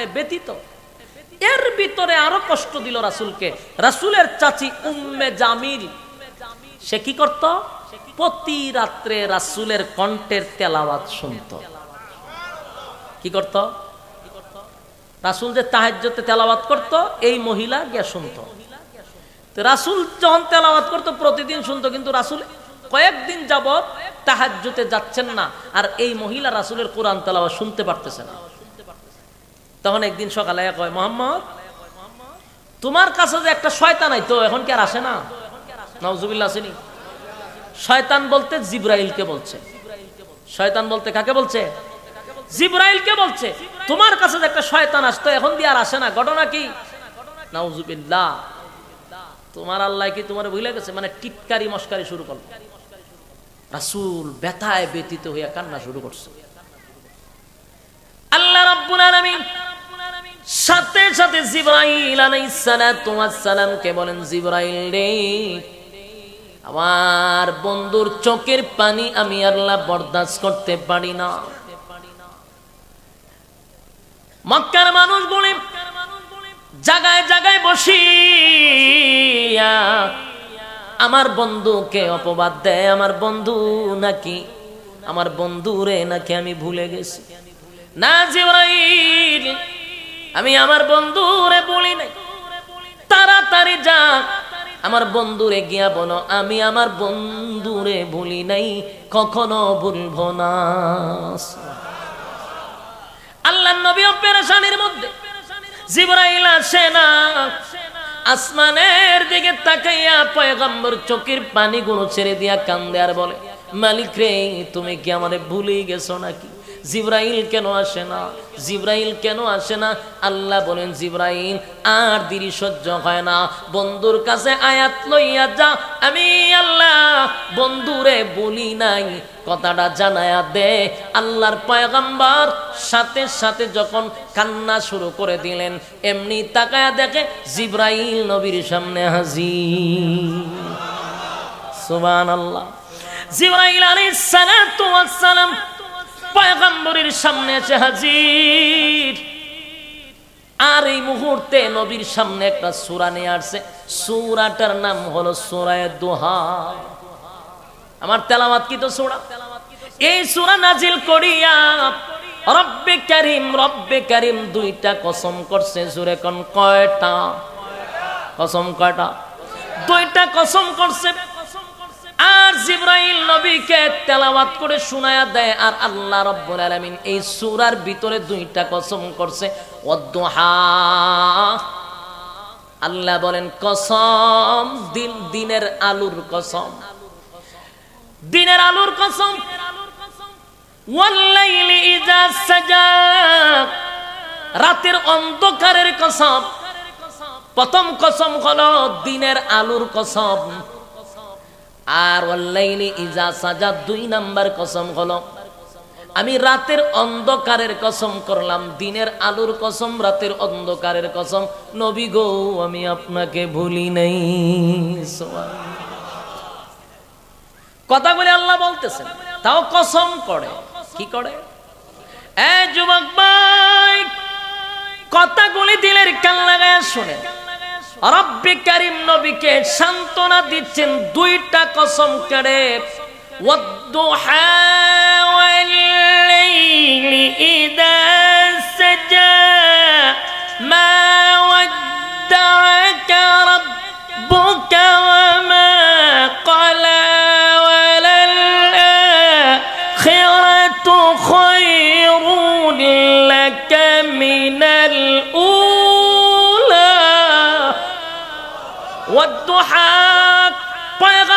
ব্যতীত। এর ভিতরে আরও কষ্ট দিল রাসুলকে। রাসুলের চাচি উম্মে জামিল। সে কি করত? প্রতি রাত্রে রাসুলের কণ্ঠের তেলাওয়াত শুনত। কি করত? রাসুল যে তাহাজ্যতে তেলাওয়াত করত, এই মহিলা গিয়া শুনত। রাসুল যখন তেলাওয়াত করতো, প্রতিদিন শুনতো, কিন্তু রাসুল কয়েকদিন যাবৎ তাহাজ্যতে যাচ্ছেন না। আর এই মহিলা রাসুলের কোরআন তেলাওয়াত শুনতে পারতেছে না। তখন একদিন সকালে কয়, মোহাম্মদ, তোমার কাছে যে একটা শয়তান আইতো, এখন কি আর আসে না? নওজুবিল্লা আসেনি শয়তান বলতে জিব্রাইলকে বলছে। শয়তান বলতে কাকে বলছে? জিব্রাইলকে বলছে, তোমার কাছে যে একটা শয়তান আসতো, এখন দিয়ে আর আসে না? ঘটনা কি? নাউজুবিল্লাহ, তোমার আল্লাহ কি তোমার ভুলে গেছে? মানে টিটকারি মস্কারি শুরু করল। রাসূল ব্যথায় ব্যতীত হইয়া কান্না শুরু করছে। আল্লাহ রাব্বুল আলামিন সাথে সাথে জিব্রাইল আলাইহিস সালাতু সালাম কে বলেন, জিব্রাইল রে, আমার বন্ধুর চোখের পানি আমি আল্লাহ বরদাস্ত করতে পারি না। মক্কার মানুষ বলে জায়গায় জায়গায় বসি আমার বন্ধুকে অপবাদ দেয়, আমার বন্ধু নাকি, আমার বন্ধুরে নাকি আমি ভুলে গেছি। না জিব্রাইল, আমি আমার বন্ধুরে বলি নাই। তাড়াতাড়ি যা, আমার বন্ধুরে গিয়া বলো, আমি আমার বন্ধুরে ভুলি নাই, কখনো ভুলবো না। আল্লাহ নবী পেরেশানির মধ্যে জিব্রাইল আসে না। আসমানের দিকে তাকাইয়া পয়গম্বর চোখের পানি গুলো ছেড়ে দিয়া কান্দে আর বলে, মালিক রে, তুমি কি আমারে ভুলে গেছো নাকি? জিব্রাইল কেন আসে না? জিব্রাইল কেন আসে না? আল্লাহ বলেন, জিব্রাইল, আর দেরি সহ্য হয় না। বন্ধুর কাছে আয়াত লইয়া যা। আমি আল্লাহ বন্ধুরে বলি নাই, কথাটা জানায়া দে। আল্লাহর পয়গাম্বার সাথে সাথে যখন কান্না শুরু করে দিলেন, এমনি তাকায়া দেখে জিব্রাইল নবীর সামনে হাজির। সুবান আল্লাহ জিব্রাইল ওয়াস সালাম পয়গম্বরের সামনে এসে হাজির। আর এই মুহূর্তে নবীর সামনে একটা সূরা নিয়ে আসছে। সূরাটার নাম হলো সূরায়ে দুহা। আমার তেলাওয়াত কি তো সূরা? এই সূরা নাজিল করিয়া রব্বে কারীম রব্বে কারীম দুইটা কসম করছে জোরে কোন। কয়টা? কসম কয়টা? দুইটা কসম করছে। আর জিব্রাইল নবীকে তেলাওয়াত করে শোনায়া দেয়, আর আল্লাহ রব্বুল আলামিন এই সূরার ভিতরে দুইটা কসম করছে। ওয়াদুহা আল্লাহ বলেন, কসম দিন, দিনের আলুর কসম। দিনের আলুর কসম। ওয়াল্লাইলি ইজা সাজা। রাতের অন্ধকারের কসম। প্রথম কসম হলো দিনের আলুর কসম। আর ওয়াল্লাইলি ইজা সাজা, দুই নাম্বার কসম হলো, আমি রাতের অন্ধকারের কসম করলাম, দিনের আলুর কসম, রাতের অন্ধকারের কসম। নবী গো, আমি আপনাকে ভুলি নাই। কথা বলে আল্লাহ বলতেছেন, তাও কসম করে। কি করে? এ যুবক ভাই কথাগুলি দিলের কান লাগায় শুনে রব্বি কারিম নবীকে সান্তনা দিচ্ছেন দুইটা কসম কেড়ে ইদা সাজা মা ওয়াদ্দাকা রাব্বুকা ওয়া মা ক্বালা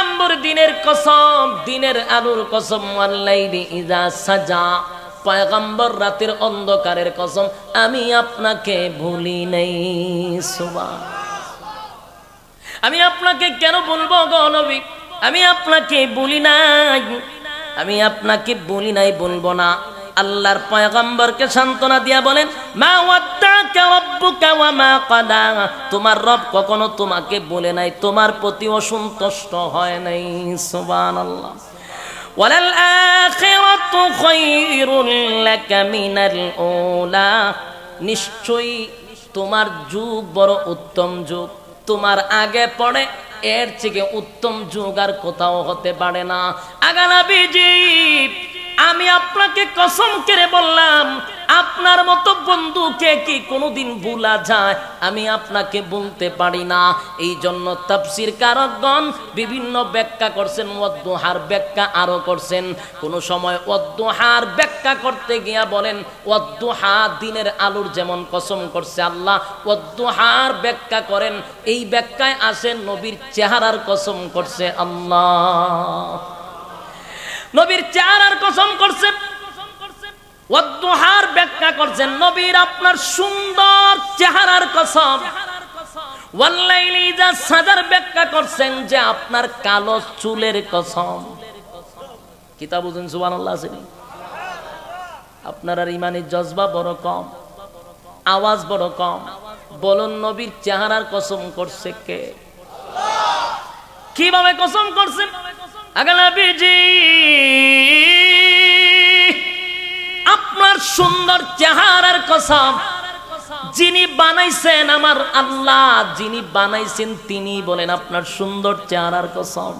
পয়গম্বর দিনের কসম, দিনের আলুর কসম সাজা। পয়গম্বর রাতের অন্ধকারের কসম, আমি আপনাকে ভুলি নাই সুবা আমি আপনাকে কেন বলব গণবী আমি আপনাকে বলি নাই। আমি আপনাকে বলি নাই, বলব না। আল্লাহর পয়গম্বরকে সান্ত্বনা দিয়া বলেন, মা তোমার রব কখনো তোমাকে বলে নাই, তোমার প্রতি অসন্তুষ্ট হয় নাই মিনাল উলা। নিশ্চয়ই তোমার যুগ বড় উত্তম যুগ। তোমার আগে পড়ে, এর থেকে উত্তম যুগ আর কোথাও হতে পারে না। আগানা বিজি আমি আপনাকে কসম করে বললাম, আপনার মতো বন্ধুকে কি কোনোদিন ভুলা যায়? আমি আপনাকে বলতে পারি না। এই জন্য তাফসির কারকগণ বিভিন্ন ব্যাখ্যা করছেন, ওয়াদ্দুহার ব্যাখ্যা আরও করছেন। কোন সময় ওয়াদ্দুহার ব্যাখ্যা করতে গিয়া বলেন, ওয়াদ্দুহা দিনের আলোর যেমন কসম করছে আল্লাহ, ওয়াদ্দুহার ব্যাখ্যা করেন। এই ব্যাখ্যায় আসেন নবীর চেহারার কসম করছে আল্লাহ। নবীর চেহারার কসম করছে। ওয়াদ্দুহার ব্যাখ্যা করছেন নবীর আপনার সুন্দর চেহারার কসম। ওয়াল্লাইলি যা সাজার ব্যাখ্যা করছেন যে আপনার কালো চুলের কসম। কিতাব বুঝুন আপনার আর ইমানের জজবা বড় কম, আওয়াজ বড় কম। বলুন, নবীর চেহারার কসম করছে কে? কীভাবে কসম করছে আগালাবিজি আপনার সুন্দর চেহারার কসম, যিনি বানাইছেন আমার আল্লাহ, যিনি বানাইছেন তিনি বলেন আপনার সুন্দর চেহারার কসম।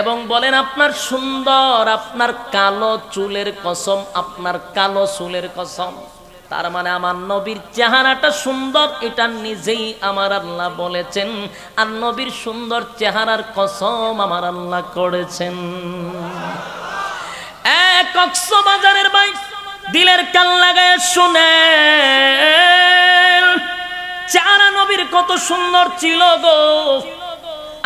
এবং বলেন আপনার সুন্দর, আপনার কালো চুলের কসম, আপনার কালো চুলের কসম। তার মানে আমার নবীর চেহারাটা সুন্দর, এটা নিজেই আমার আল্লাহ বলেছেন। আর নবীর সুন্দর চেহারার কসম আমার আল্লাহ করেছেন। এক বাজারের ভাই দিলের কান লাগায় শুনে চারা নবীর কত সুন্দর ছিল গো।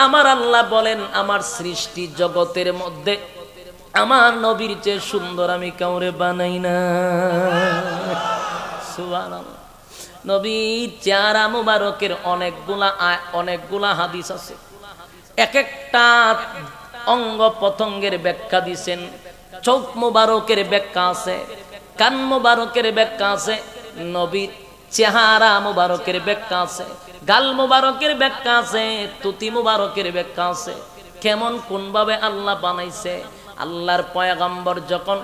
আমার আল্লাহ বলেন, আমার সৃষ্টি জগতের মধ্যে আমার নবীর চেয়ে সুন্দর আমি কাউরে বানাই না। সুবহানাল্লাহ। নবীর চেহারা মুবারকের অনেকগুলা অনেকগুলা হাদিস আছে। এক একটা অঙ্গ পতঙ্গের ব্যাখ্যা দিছেন। চোখ মুবারকের ব্যাখ্যা আছে, কান মুবারকের ব্যাখ্যা আছে নবীর চেহারা মুবারকের ব্যাখ্যা আছে, গাল মুবারকের ব্যাখ্যা আছে, তুতি মুবারকের ব্যাখ্যা আছে। কেমন কোনভাবে আল্লাহ বানাইছে? আল্লাহর পয়াগম্বর যখন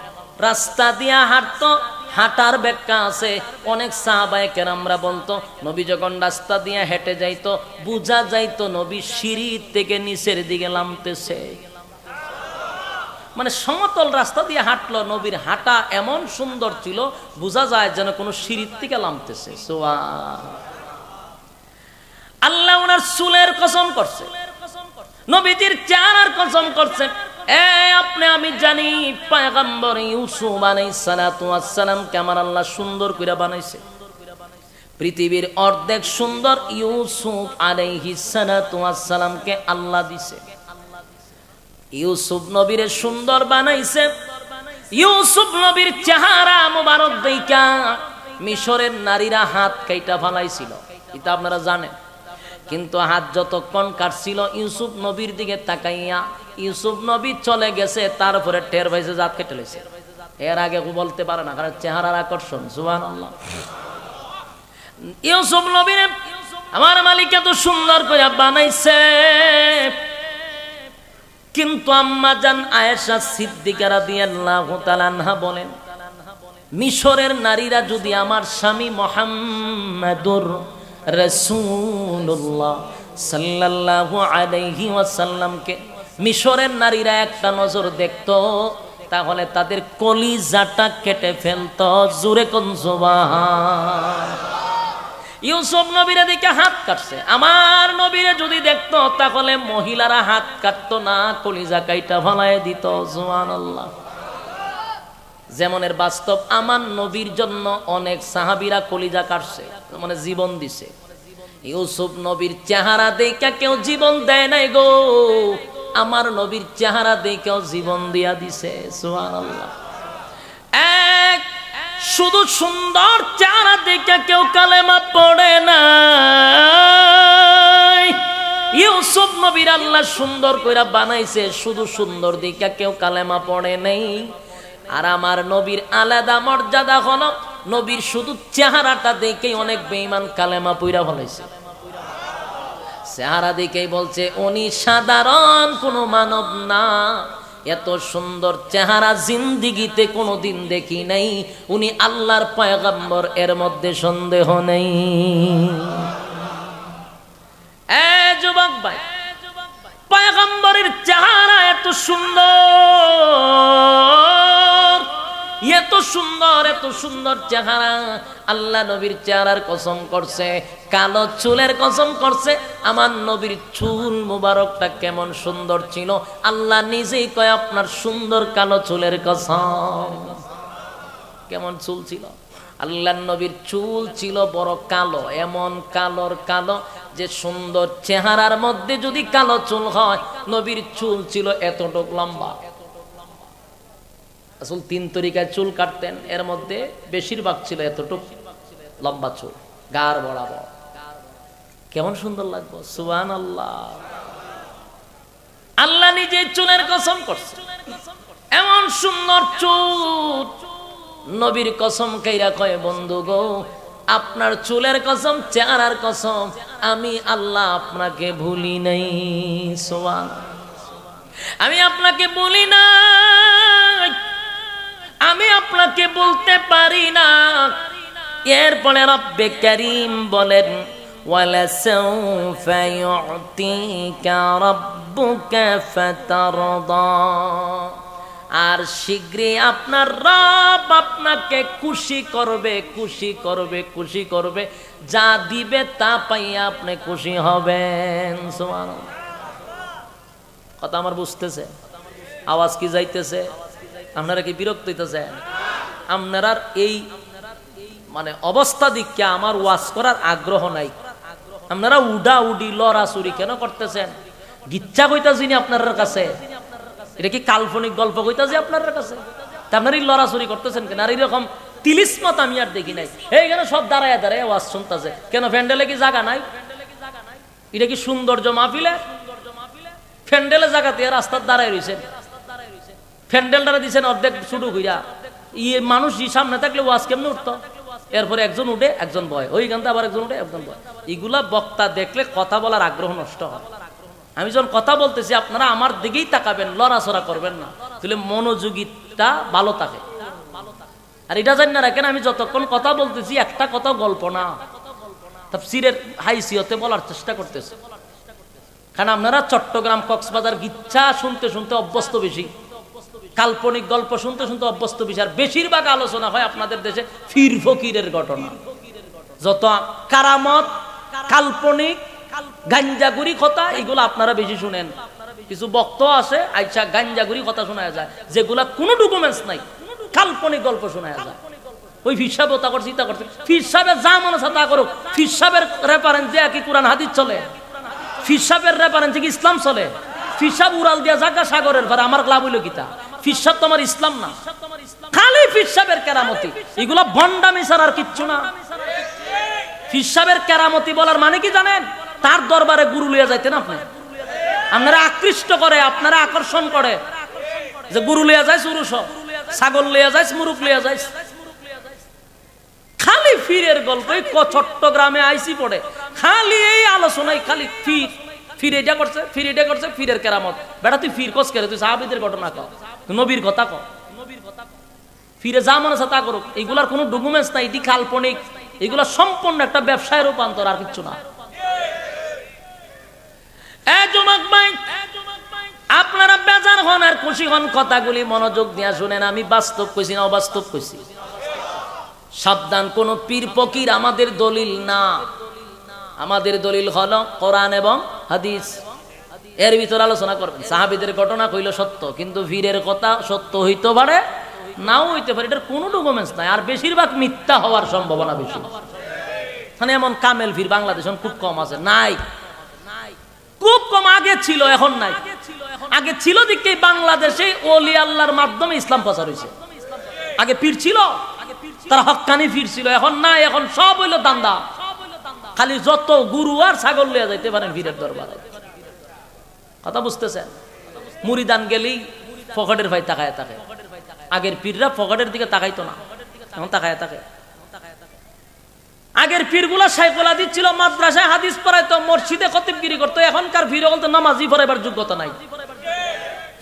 রাস্তা দিয়া হাঁটতো হাঁটার ব্যাখ্যা আছে। অনেক সাহাবায় কেরামরা বলতো, নবী যখন রাস্তা দিয়ে হেঁটে যাইতো, বুঝা যাইতো নবী সিঁড়ি থেকে নিচের দিকে নামতেছে। মানে সমতল রাস্তা দিয়ে হাঁটলো, নবীর হাঁটা এমন সুন্দর ছিল, বোঝা যায় যেন কোনো সিঁড়ির থেকে নামতেছে। সোয়া আল্লাহ ওনার চুলের কসম করছে। নবীজির চেহারার কসম করছে। আপনি, আমি জানি পায়গাম্বর ইউসুফ আলাইহিস সালামকে আল্লাহ সুন্দর করে বানাইছে। পৃথিবীর অর্ধেক সুন্দর ইউসুফ আলাইহিস সালাতু ওয়াস সালামকে আল্লাহ দিছে। ইউসুফ নবীরে সুন্দর বানাইছে। ইউসুফ নবীর চেহারা মোবারক দেইকা মিশরের নারীরা হাত কাইটা ফালাইছিল। এটা আপনারা জানেন। কিন্তু হাত যতক্ষণ কাটছিল, ইউসুফ নবীর দিকে তাকাইয়া ইউসুফ নবী চলে গেছে, তারপরে টের ভাইছে জাত কেটে লেছে এর আগে বলতে পারে না, কারণ চেহারার আকর্ষণ সুবান ইউসুফ নবীর আমার মালিক এত সুন্দর করে বানাইছে। কিন্তু আম্মা জান আয়েশা সিদ্দিকারা দিয়ে আল্লাহ বলেন, মিশরের নারীরা যদি আমার স্বামী মোহাম্মদুর রসুল্লাহ সাল্লাল্লাহু আলাইহি ওয়াসাল্লামকে মিশরের নারীরা একটা নজর দেখত, তাহলে তাদের কলিজাটা কেটে ফেলত। জুরে কোন ইউসুফ নবীরা দিকে হাত কাটছে। আমার নবীরে যদি দেখতো, তাহলে মহিলারা হাত কাটতো না, কলিজা কাইটা ভালাই দিত। জোয়ান আল্লাহ যেমনের বাস্তব আমার নবীর জন্য অনেক সাহাবিরা কলিজা কাটছে মানে জীবন দিছে। ইউসুফ নবীর চেহারা দেখে কেউ জীবন দেয় নাই গো। আমার নবীর চেহারা দেখেও জীবন দিয়া দিছে এক, শুধু সুন্দর চেহারা দেখে কেউ কালেমা পড়ে না ইউসুফ নবীর আল্লাহ সুন্দর করে বানাইছে, শুধু সুন্দর দিকে কেউ কালেমা পড়ে নেই। আর আমার নবীর আলাদা মর্যাদা হলো নবীর শুধু চেহারাটা দেখেই অনেক বেইমান কালেমা পুইরা ফলাইছে। চেহারা দেখেই বলছে, উনি সাধারণ কোনো মানব না। এত সুন্দর চেহারা জিন্দিগিতে কোনোদিন দেখি নাই। উনি আল্লাহর পয়গাম্বর, এর মধ্যে সন্দেহ নেই। যুবক ভাই, পয়গম্বরের চেহারা এত সুন্দর। এত সুন্দর এত সুন্দর চেহারা। আল্লাহ নবীর চেহারার কসম করছে, কালো চুলের কসম করছে। আমার নবীর চুল মুবারকটা কেমন সুন্দর ছিল। আল্লাহ নিজেই কয়, আপনার সুন্দর কালো চুলের কসম। কেমন চুল ছিল? আল্লাহ নবীর চুল ছিল বড় কালো, এমন কালোর কালো যে সুন্দর চেহারার মধ্যে যদি কালো চুল হয়, নবীর চুল ছিল এতটুক লম্বা। আসল তিন তরিকায় চুল কাটতেন, এর মধ্যে বেশিরভাগ ছিল এতটুক লম্বা চুল গার বরাবর। কেমন সুন্দর লাগবো সুবান আল্লাহ আল্লাহ নিজে চুলের কসম করছে। এমন সুন্দর চুল, নবীর কসম কাইরা কয়, বন্ধু গো, আপনার চুলের কসম, চেহারার কসম, আমি আল্লাহ আপনাকে ভুলি নাই। সোয়ান আমি আপনাকে বলি না আমি আপনাকে বলতে পারি না এরপরে রব্বে করিম বলেন ولسوف يعطيك ربك فترضى আর শীঘ্রই আপনার রব আপনাকে খুশি করবে খুশি করবে খুশি করবে যা দিবে তা পাইয়া আপনি খুশি হবেন কথা আমার বুঝতেছে আওয়াজ কি যাইতেছে আপনারা কি বিরক্ত হইতেছে আপনার এই মানে অবস্থা দিককে আমার ওয়াজ করার আগ্রহ নাই। আপনারা উডা উডি লড়াচুরি কেন করতেছেন? গিচ্ছা কইতাছিনি আপনার কাছে। এটা কি কাল্পনিক গল্প কইতাছি আপনার কাছে? আপনার এই লড়াচুরি করতেছেন কেন? আর এরকম তিলিসমত আমি আর দেখি নাই। এইখানে সব দাঁড়ায় দাঁড়ায় ওয়াজ শুনতেছে? কেন প্যান্ডেলে কি জায়গা নাই? এটা কি সৌন্দর্য মাহফিলে? প্যান্ডেলে জায়গাতে রাস্তার দাঁড়ায় রয়েছেন প্যান্ডেলটা দিচ্ছেন অর্ধেক শুরু হইয়া ইয়ে মানুষ ই সামনে থাকলে ওয়াজ কেমনে উঠতো? এরপরে একজন উঠে, একজন বয়। ওই গানতে আবার একজন উঠে, একজন বয়। এগুলা বক্তা দেখলে কথা বলার আগ্রহ নষ্ট হয়। আমি যখন কথা বলতেছি, আপনারা আমার দিকেই তাকাবেন, লড়াচড়া করবেন না। তাহলে মনোযোগীটা ভালো থাকে। আর এটা জানি না, রাখেন, আমি যতক্ষণ কথা বলতেছি, একটা কথা গল্প না। তাফসিরের হাইসিয়তে বলার চেষ্টা করতেছে। কারণ আপনারা চট্টগ্রাম কক্সবাজার গিচ্ছা শুনতে শুনতে অভ্যস্ত বেশি। কাল্পনিক গল্প শুনতে শুনতে অভ্যস্ত বেশি আর বেশিরভাগ আলোচনা হয় আপনাদের দেশে ফির ফকিরের ঘটনা। যত কারামত, কাল্পনিক গাঞ্জাগুড়ি কথা, এগুলো আপনারা বেশি শুনেন। কিছু বক্ত আছে আইসা গাঞ্জাগুড়ি কথা শোনা যায়, যেগুলা কোনো ডকুমেন্টস নাই, কাল্পনিক গল্প শোনা যায়। ওই ফির সাহেব তা করছে তা করছে। ফির সাহেবের যা মনে তা করুক। ফির সাহেবের রেফারেন্স দিয়ে কি কোরআন, হাদিস চলে। ফির সাহেবের রেফারেন্স কি ইসলাম চলে। ফির সাহেব উড়াল দিয়া জাগা সাগরের পরে আমার লাভ হইল গীতা ফির সাহেব তোমার ইসলাম না। খালি ফির সাহেবের কেরামতি। এগুলো ভণ্ডামি আর কিচ্ছু না। ফির সাহেবের কেরামতি বলার মানে কি জানেন? তার দরবারে গুরু লিয়া যাইতেন আপনি। আপনারা আকৃষ্ট করে, আপনারা আকর্ষণ করে। যে গুরু লিয়া যায় সুরুষ ছাগল লিয়া যায় মুরুখ লিয়া যায় খালি ফিরের গল্প চট্টগ্রামে আইসি পড়ে। খালি এই আলোচনায় খালি ফির। ফির এটা করছে, ফির এটা করছে, ফিরের কেরামত। বেটা তুই ফির কস করে তুই সাহাবিদের ঘটনা কর নবীর কথা ক ফিরে যা মনে তা করুক। এগুলার কোনো ডকুমেন্টস নাই এটি কাল্পনিক এগুলা সম্পূর্ণ একটা ব্যবসায় রূপান্তর, আর কিচ্ছু না। আপনারা বেজার হন আর খুশি হন কথাগুলি মনোযোগ দিয়া শুনেন। আমি বাস্তব কইছি না, অবাস্তব কইছি। সাবধান, কোন পীর আমাদের দলিল না। আমাদের দলিল হলো কোরআন এবং হাদিস। এর ভিতর আলোচনা করবেন। সাহাবিদের ঘটনা কইল সত্য, কিন্তু ভীরের কথা সত্য হইতে পারে, নাও হইতে পারে। এটার কোনো ডকুমেন্টস নাই, আর বেশিরভাগ মিথ্যা হওয়ার সম্ভাবনা বেশি। মানে এমন কামেল ভিড় বাংলাদেশ খুব কম আছে। নাই। খুব কম আগে ছিল, এখন নাই। আগে ছিল দিকে বাংলাদেশে ওলি আল্লাহর মাধ্যমে ইসলাম প্রচার হয়েছে আগে পীর ছিল, তারা হকানি ফির ছিল, এখন নাই, এখন সব হইল দান্দা। খালি যত গুরু আর ছাগল লিয়া যাইতে পারেন ভিড়ের দরবারে। কথা বুঝতেছেন? মুড়িদান গেলেই পকেটের ভাই তাকায় তাকে আগের পীররা পকেটের দিকে তাকাইতো না। এখন তাকায় তাকে আগের পীরগুলা সাইকোলা দিচ্ছিল মাদ্রাসায় হাদিস পড়াইতো, মসজিদে খতিবগিরি করতো, এখনকার পীর বলতো নামাজি পড়াইবার যোগ্যতা নাই।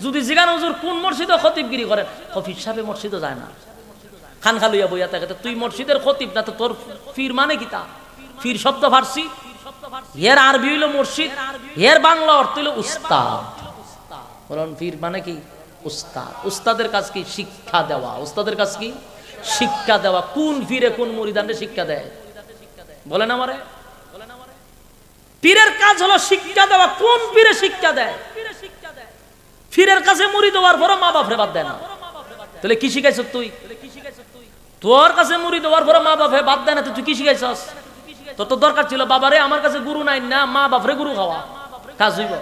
যদি জিগান হুজুর কোন মসজিদে খতিবগিরি করেন? কফির সাহেব মসজিদে যায় না। খান খালুইয়া বইয়া থাকে তুই মসজিদের খতিব না, তো তোর ফির মানে কি তা? ফির শব্দ ফার্সি এর আরবি হইল মসজিদ এর বাংলা অর্থ হইল উস্তাদ। বলুন ফির মানে কি? উস্তাদ। উস্তাদের কাজ কি? শিক্ষা দেওয়া। উস্তাদের কাজ কি? শিক্ষা দেওয়া। কোন ফিরে কোন মুরিদানরে শিক্ষা দেয়? বলেন আমারে। পীরের কাজ হলো শিক্ষা দেওয়া। কোন পীরে শিক্ষা দেয়? ফিরের কাছে মুড়ি দেওয়ার পরও মা বাপরে বাদ দেয় না। তাহলে কি শিখাইছ তুই? তোর কাছে মুড়ি দেওয়ার পরে মা বাপে বাদ দেয় না তুই কি শিখাইছস? তোর তো দরকার ছিল, বাবারে, আমার কাছে গুরু নাই না, মা বাপরে গুরু খাওয়া। কাজ হইব।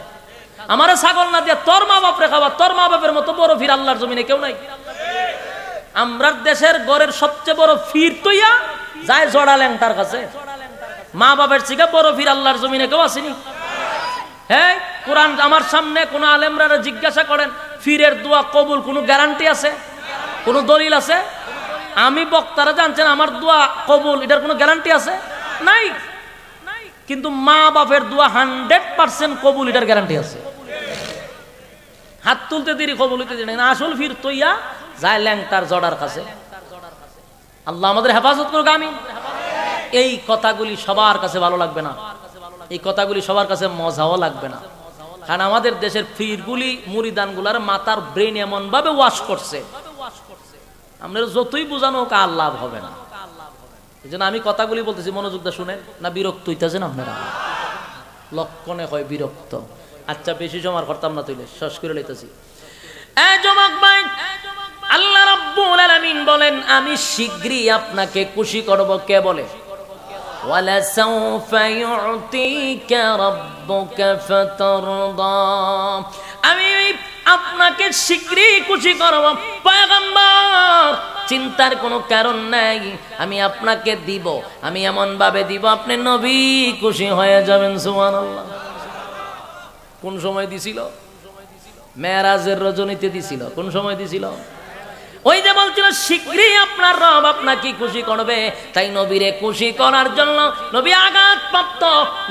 আমারে ছাগল না দিয়া তোর মা বাপরে খাওয়া, তোর মা বাপের মতো বড় ফির আল্লাহর জমিনে কেউ নাই। আমরা দেশের গড়ের সবচেয়ে বড় ফির তৈয়া যায় জড়া ল্যাংটার কাছে। মা বাপের চিকা বড় ফির আল্লাহর জমিনে কেউ আসেনি। হ্যাঁ কোরআন আমার সামনে কোন আলেমরা জিজ্ঞাসা করেন, ফিরের দোয়া কবুল কোনো গ্যারান্টি আছে? কোনো দলিল আছে? আমি বক্তারা জানছেন আমার দোয়া কবুল, এটার কোনো গ্যারান্টি আছে? নাই। কিন্তু মা বাপের দোয়া হান্ড্রেড পার্সেন্ট কবুল, এটার গ্যারান্টি আছে। হাত তুলতে দেরি, কবুল হইতে দেরি আসল ফির তৈয়া, যায় ল্যাংটার জড়ার কাছে। আল্লাহ আমাদের হেফাজত করুক আমি এই কথাগুলি সবার কাছে ভালো লাগবে না। এই কথাগুলি সবার কাছে মজাও লাগবে না। কারণ আমাদের দেশের ফিরগুলি, মুড়িদানগুলার মাথার ব্রেন এমন ভাবে ওয়াশ করছে। আমরা যতই বোঝানো হোক আর লাভ হবে না। এই জন্য আমি কথাগুলি বলতেছি মনোযোগ দা শুনেন না বিরক্ত হইতেছেন আপনারা লক্ষণে হয় বিরক্ত আচ্ছা বেশি জমার করতাম না তুইলে শেষ করে লইতেছি আল্লাহ রাব্বুল আলামিন বলেন আমি শীঘ্রই আপনাকে খুশি করব কে বলে ولسوف يعطيك ربك فترضى আমি আপনাকে শীঘ্রই খুশি করব। পয়গম্বর, চিন্তার কোনো কারণ নাই। আমি আপনাকে দিব, আমি এমন ভাবে দিব, আপনি নবী খুশি হয়ে যাবেন, সুবহানাল্লাহ। কোন সময় দিছিল? মেরাজের রজনীতে দিছিল। কোন সময় দিছিল? ওই যে বলছিল, শীঘ্রই আপনার রব আপনাকে খুশি করবে। তাই নবীরে খুশি করার জন্য নবী আঘাত প্রাপ্ত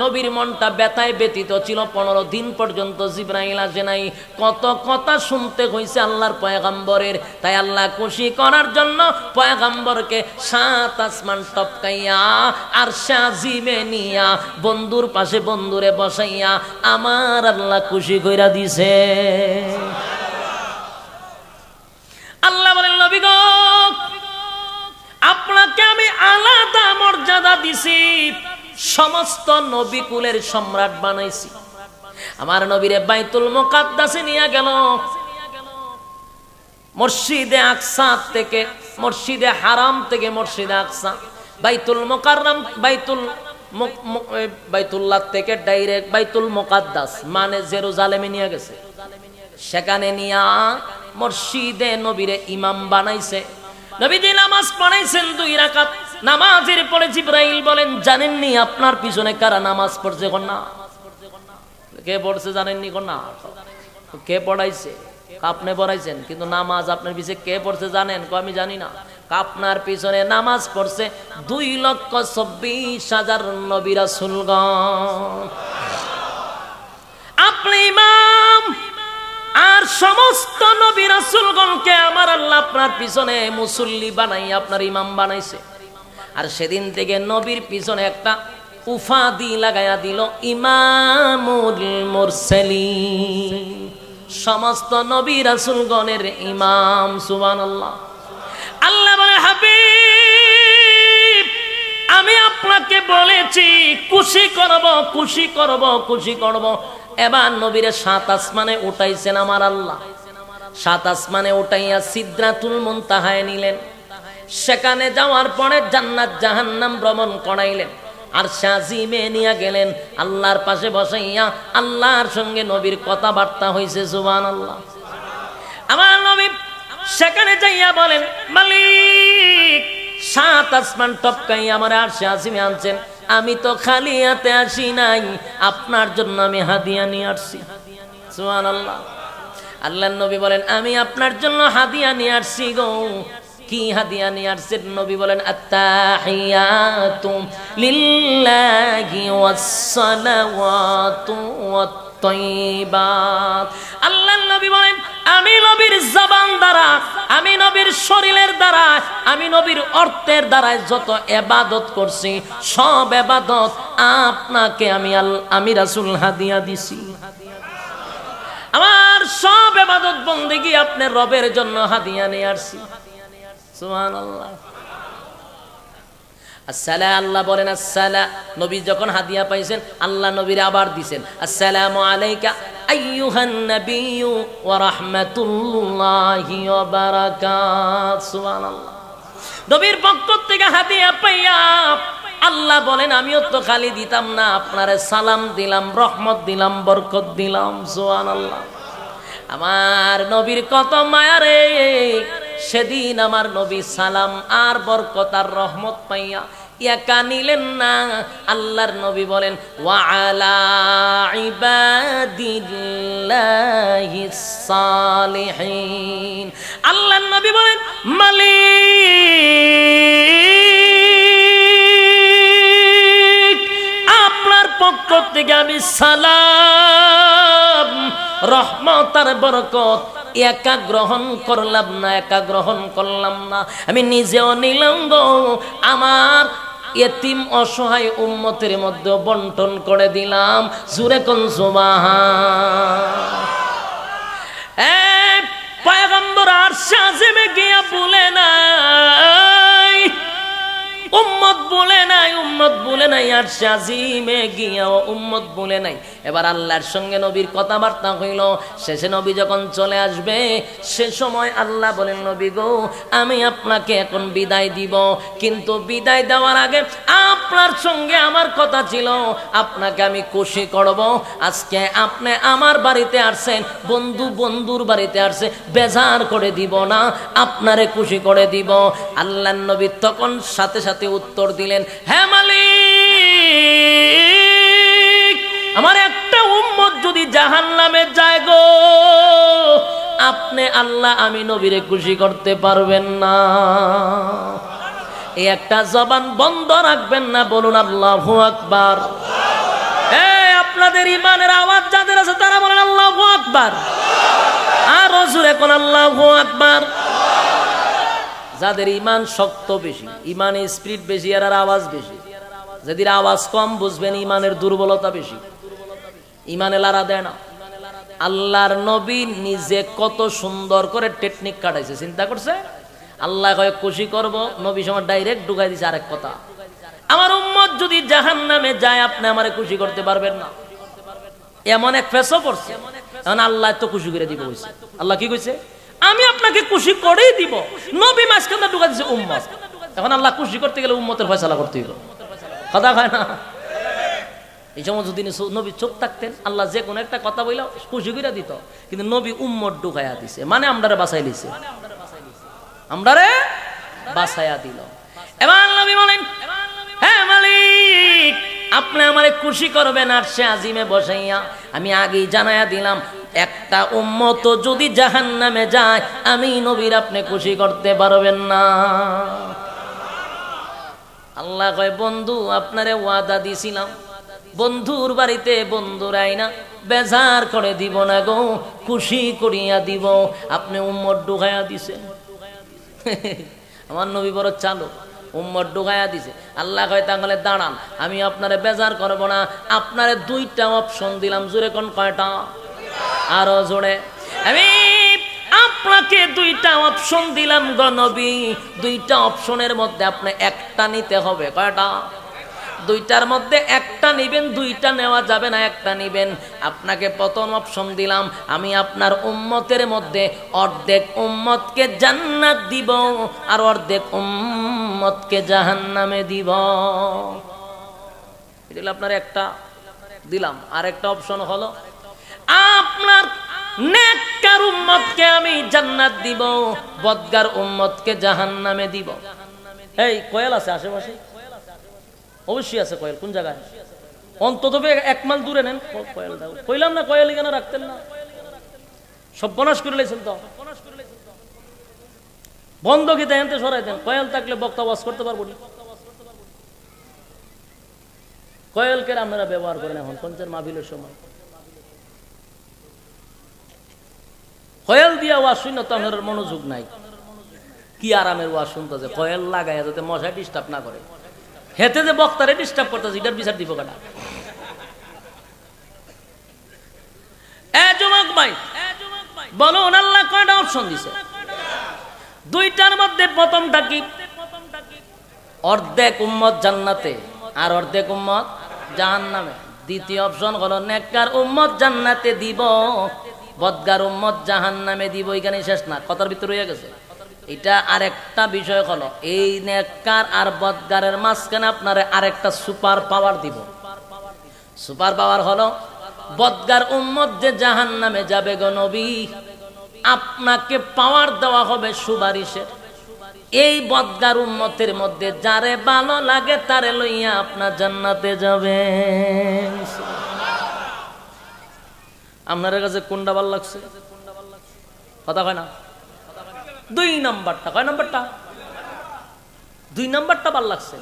নবীর মনটা ব্যথায় ব্যতীত ছিল। পনেরো দিন পর্যন্ত জিব্রাইল আসে নাই। কত কথা শুনতে হয়েছে আল্লাহর পয়গাম্বরের। তাই আল্লাহ খুশি করার জন্য পয়গাম্বরকে সাত আসমান টপকাইয়া আর সাজিমে নিয়া, বন্ধুর পাশে বন্ধুরে বসাইয়া, আমার আল্লাহ খুশি কইরা দিছে। আল্লাহ বলেন, নবী গো, আপনাকে আমি আলাদা মর্যাদা দিছি। সমস্ত নবী কুলের সম্রাট বানাইছি। আমার নবীরে বাইতুল মোকাদ্দাসে নিয়ে গেল। মসজিদে আকসা থেকে, মসজিদে হারাম থেকে মসজিদে আকসা। বাইতুল মোকাররম, বাইতুল বাইতুল্লাহ থেকে ডাইরেক্ট বাইতুল মোকাদ্দাস মানে জেরুজালেমে নিয়ে গেছে। সেখানে নিয়া মসজিদে নবীরে ইমাম বানাইছে। নবীজি নামাজ পড়াইছেন দুই রাকাত। নামাজের পরে জিব্রাইল বলেন, জানেননি আপনার পিছনে কারা নামাজ পড়ছে কোন না কে পড়ছে জানেননি কোন না কে পড়াইছে? আপনি পড়াইছেন, কিন্তু নামাজ আপনার পিছনে কে পড়ছে জানেন? কো, আমি জানি না। আপনার পিছনে নামাজ পড়ছে দুই লক্ষ চব্বিশ হাজার নবীরা সুলগণ আপনি ইমাম আর সমস্ত নবী রাসূলগণকে আমার আল্লাহ আপনার পিছনে মুসল্লি বানাই আপনার ইমাম বানাইছে। আর সেদিন থেকে নবীর পিছনে একটা উফাদি লাগাইয়া দিল, ইমামুল মুরসালিন। সমস্ত নবী রাসূলগণের ইমাম, সুবহানাল্লাহ। আল্লাহ বলে, হাবিব, আমি আপনাকে বলেছি, খুশি করব খুশি করব খুশি করব। এবার নবীরে সাত আসমানে উঠাইছেন আমার আল্লাহ। সাত আসমানে উঠাইয়া সিদ্রাতুল মুনতাহায় নিলেন। সেখানে যাওয়ার পরে জান্নাত জাহান্নাম ভ্রমণ করাইলেন। আর সাজিমে নিয়ে গেলেন। আল্লাহর পাশে বসাইয়া আল্লাহর সঙ্গে নবীর কথাবার্তা হয়েছে জুবান আল্লাহ আমার নবী সেখানে যাইয়া বলেন, মালিক, সাত আসমান টপকাই আমার আর সাজিমে আনছেন। আমি তো খালি হাতে আসি নাই। আপনার জন্য আমি হাদিয়া নিয়ে আসছি। আল্লাহ আল্লাহ নবী বলেন, আমি আপনার জন্য হাদিয়া নিয়ে আসছি গো। কি হাদিয়া নিয়ে আসছেন নবী বলেন, আত্তাহিয়াতু লিল্লাহি ওয়াসসালাওয়াতু ওয়াত-তাইয়্যিবাত আল্লাহ নবী বলেন, আমি নবীর জবান দ্বারা, আমি নবীর শরীরের দ্বারা, আমি নবীর অর্থের দ্বারাই যত এবাদত করছি, সব এবাদত আপনাকে আমি আমি রাসুল হাদিয়া দিছি। আমার সব এবাদত বন্দিগি আপনার রবের জন্য হাদিয়া নিয়ে আসছি। সুবহানাল্লাহ। আসসালা, আল্লাহ বলেন আসসালা। নবী যখন হাদিয়া পাইছেন, আল্লাহ নবীর আবার দিছেন, আসসালামু আলাইকা আইয়ুহান নাবিয়্যু ওয়া রাহমাতুল্লাহি ওয়া বারাকাত। সুবহানাল্লাহ। নবীর পক্ষ থেকে হাদিয়া পাইয়া আল্লাহ বলেন, আমিও তো খালি দিতাম না, আপনারে সালাম দিলাম, রহমত দিলাম, বরকত দিলাম, সুবহানাল্লাহ। আমার নবীর কত মায়া রে। সেদিন আমার নবী সালাম আর বরকতার রহমত পাইয়া একা নিলেন না। আল্লাহর নবী বলেন আল্লাহর নবী বলেন, মালিক, আপনার পক্ষ থেকে আমি সালাম, রহমত আর বরকত একা গ্রহণ করলাম না, একা গ্রহণ করলাম না। আমি নিজেও নিলাম গো। আমার এতিম অসহায় উম্মতের মধ্যে বন্টন করে দিলাম। জুরে কোন সুবাহা পয়গম্বর আর সাজেমে গিয়া বলে নাই উম্মত বলে নাই, উম্মত বলে নাই, আর শাজিমে গিয়া উম্মত বলে নাই। এবার আল্লাহর সঙ্গে নবীর কথাবার্তা হইল, শেষে নবী যখন চলে আসবে, সে সময় আল্লাহ বলেন, নবী গো, আমি আপনাকে এখন বিদায় দিব। কিন্তু বিদায় দেওয়ার আগে আপনার সঙ্গে আমার কথা ছিল, আপনাকে আমি খুশি করব। আজকে আপনি আমার বাড়িতে আসছেন, বন্ধু বন্ধুর বাড়িতে আসছে, বেজার করে দিব না, আপনারে খুশি করে দিব। আল্লাহ নবী তখন সাথে সাথে উত্তর দিলেন হ্যাঁ মালিক, আমার একটা উম্মত যদি জাহান নামে যায় গো, আপনি আল্লাহ আমি নবীরে খুশি করতে পারবেন না। এই একটা জবান বন্ধ রাখবেন না, বলুন, আল্লাহ আকবার। আপনাদের ইমানের আওয়াজ যাদের আছে তারা বলেন, আল্লাহ আকবার। আর রসুর এখন, আল্লাহ আকবার। যাদের ইমান শক্ত বেশি ইমানের স্পিড বেশি আর আওয়াজ বেশি। যাদের আওয়াজ কম, বুঝবেন ইমানের দুর্বলতা বেশি। ইমানে লারা দেয় না। আল্লাহর নবী নিজে কত সুন্দর করে টেকনিক কাটাইছে, চিন্তা করছে? আল্লাহ কয়ে, খুশি করব, নবী সময় ডাইরেক্ট ঢুকাই দিছে আরেক কথা। আমার উম্মত যদি জাহান নামে যায়, আপনি আমারে খুশি করতে পারবেন না। এমন এক ফেসও পড়ছে। এখন আল্লাহ তো খুশি করে দিব আল্লাহ কি কইছে? আমি আপনাকে খুশি করেই দিব। নবী মাঝখানে ঢুকা দিছে উম্মত। এখন আল্লাহ খুশি করতে গেলে উম্মতের ফয়সালা করতে হইব কথা খায় না? এই সমস্ত দিনে নবী চোখ থাকতেন, আল্লাহ যে কোনো একটা কথা বইলা, খুশি করে দিত। কিন্তু নবী উম্মত ঢুকাইয়া দিছে। মানে আমরারে বাসাই লিছে আমরারে বাসাইয়া দিল। এবার নবী বলেন হ্যাঁ মালিক আপনি আমারে খুশি করবেন আর সে আজিমে বসাইয়া আমি আগেই জানাইয়া দিলাম, একটা উম্মত যদি জাহান নামে যায়, আমি নবীর আপনি খুশি করতে পারবেন না। আল্লাহ কয়, বন্ধু, আপনারে ওয়াদা দিছিলাম। বন্ধুর বাড়িতে বন্ধুরাই না বেজার করে দিব না গো, খুশি করিয়া দিব। আপনি উম্মর ডুগাইয়া দিছেন। আমার নবী বড় চালু উম্মর ডুগাইয়া দিছে। আল্লাহ কয়, তাহলে দাঁড়ান, আমি আপনারে বেজার করব না। আপনারে দুইটা অপশন দিলাম, জোরে কোন কয়টা? আরও জোরে। আমি আপনাকে দুইটা অপশন দিলাম গণবী দুইটা অপশনের মধ্যে আপনি একটা নিতে হবে। কয়টা? দুইটার মধ্যে একটা নিবেন, দুইটা নেওয়া যাবে না, একটা নিবেন। আপনাকে প্রথম অপশন দিলাম, আমি আপনার উম্মতের মধ্যে অর্ধেক উম্মতকে জান্নাত দিব আর অর্ধেক উম্মতকে জাহান্নামে দিব। এটা আপনার একটা দিলাম। আর একটা অপশন হলো, আপনার নেককার উম্মতকে আমি জান্নাত দিব, বদগার উম্মতকে জাহান্নামে দিব। এই, কোয়েল আছে আশেপাশে? অবশ্যই আছে কয়েল, কোন জায়গায়? অন্তত এক মাইল দূরে নেন। কয়েল কইলাম না কয়েল কেন রাখতেন না। সব বনাশ করে লেছেন তো। বন্ধ কি দেন সরাই দেন। কয়েল থাকলে বক্তা ওয়াজ করতে পারব না। কয়েলকে আপনারা ব্যবহার করেন এখন? পঞ্চের মাহবিলের সময়। কয়েল দিয়া ওয়াজ শুনে তো আপনার মনোযোগ নাই। কি আরামের ওয়াজ শুনতেছে কয়েল লাগাই যাতে মশাই ডিস্টার্ব না করে। হেতে যে বক্তারে ডিস্টার্ব করতেছে, এটার বিচার দিব কেনা? যুবক ভাই, বলুন, আল্লাহ কয়টা অপশন দিছে? দুইটার মধ্যে অর্ধেক উম্মত জান্নাতে আর অর্ধেক উম্মত জাহান্নামে। দ্বিতীয় অপশন হলো, নেককার উম্মত জান্নাতে দিব, বদগার উম্মত জাহান্নামে দিব এখানে শেষ না। কথার ভিতরে হয়ে গেছে। এটা আরেকটা বিষয় হলো, এই নেককার আর বদগারের মাঝখানে আপনার আরেকটা সুপার পাওয়ার দিব। সুপার পাওয়ার হলো, বদগার উম্মত যে জাহান নামে যাবে গো নবী, আপনাকে পাওয়ার দেওয়া হবে সুপারিশের এই বদগার উম্মতের মধ্যে যারে ভালো লাগে তারে লইয়া আপনার জান্নাতে যাবে। আপনার কাছে কোনটা ভালো লাগছে? কথা কয় না? দুই নাম্বারটা, কয় নাম্বারটা? দুই নাম্বারটা ভালো লাগছে।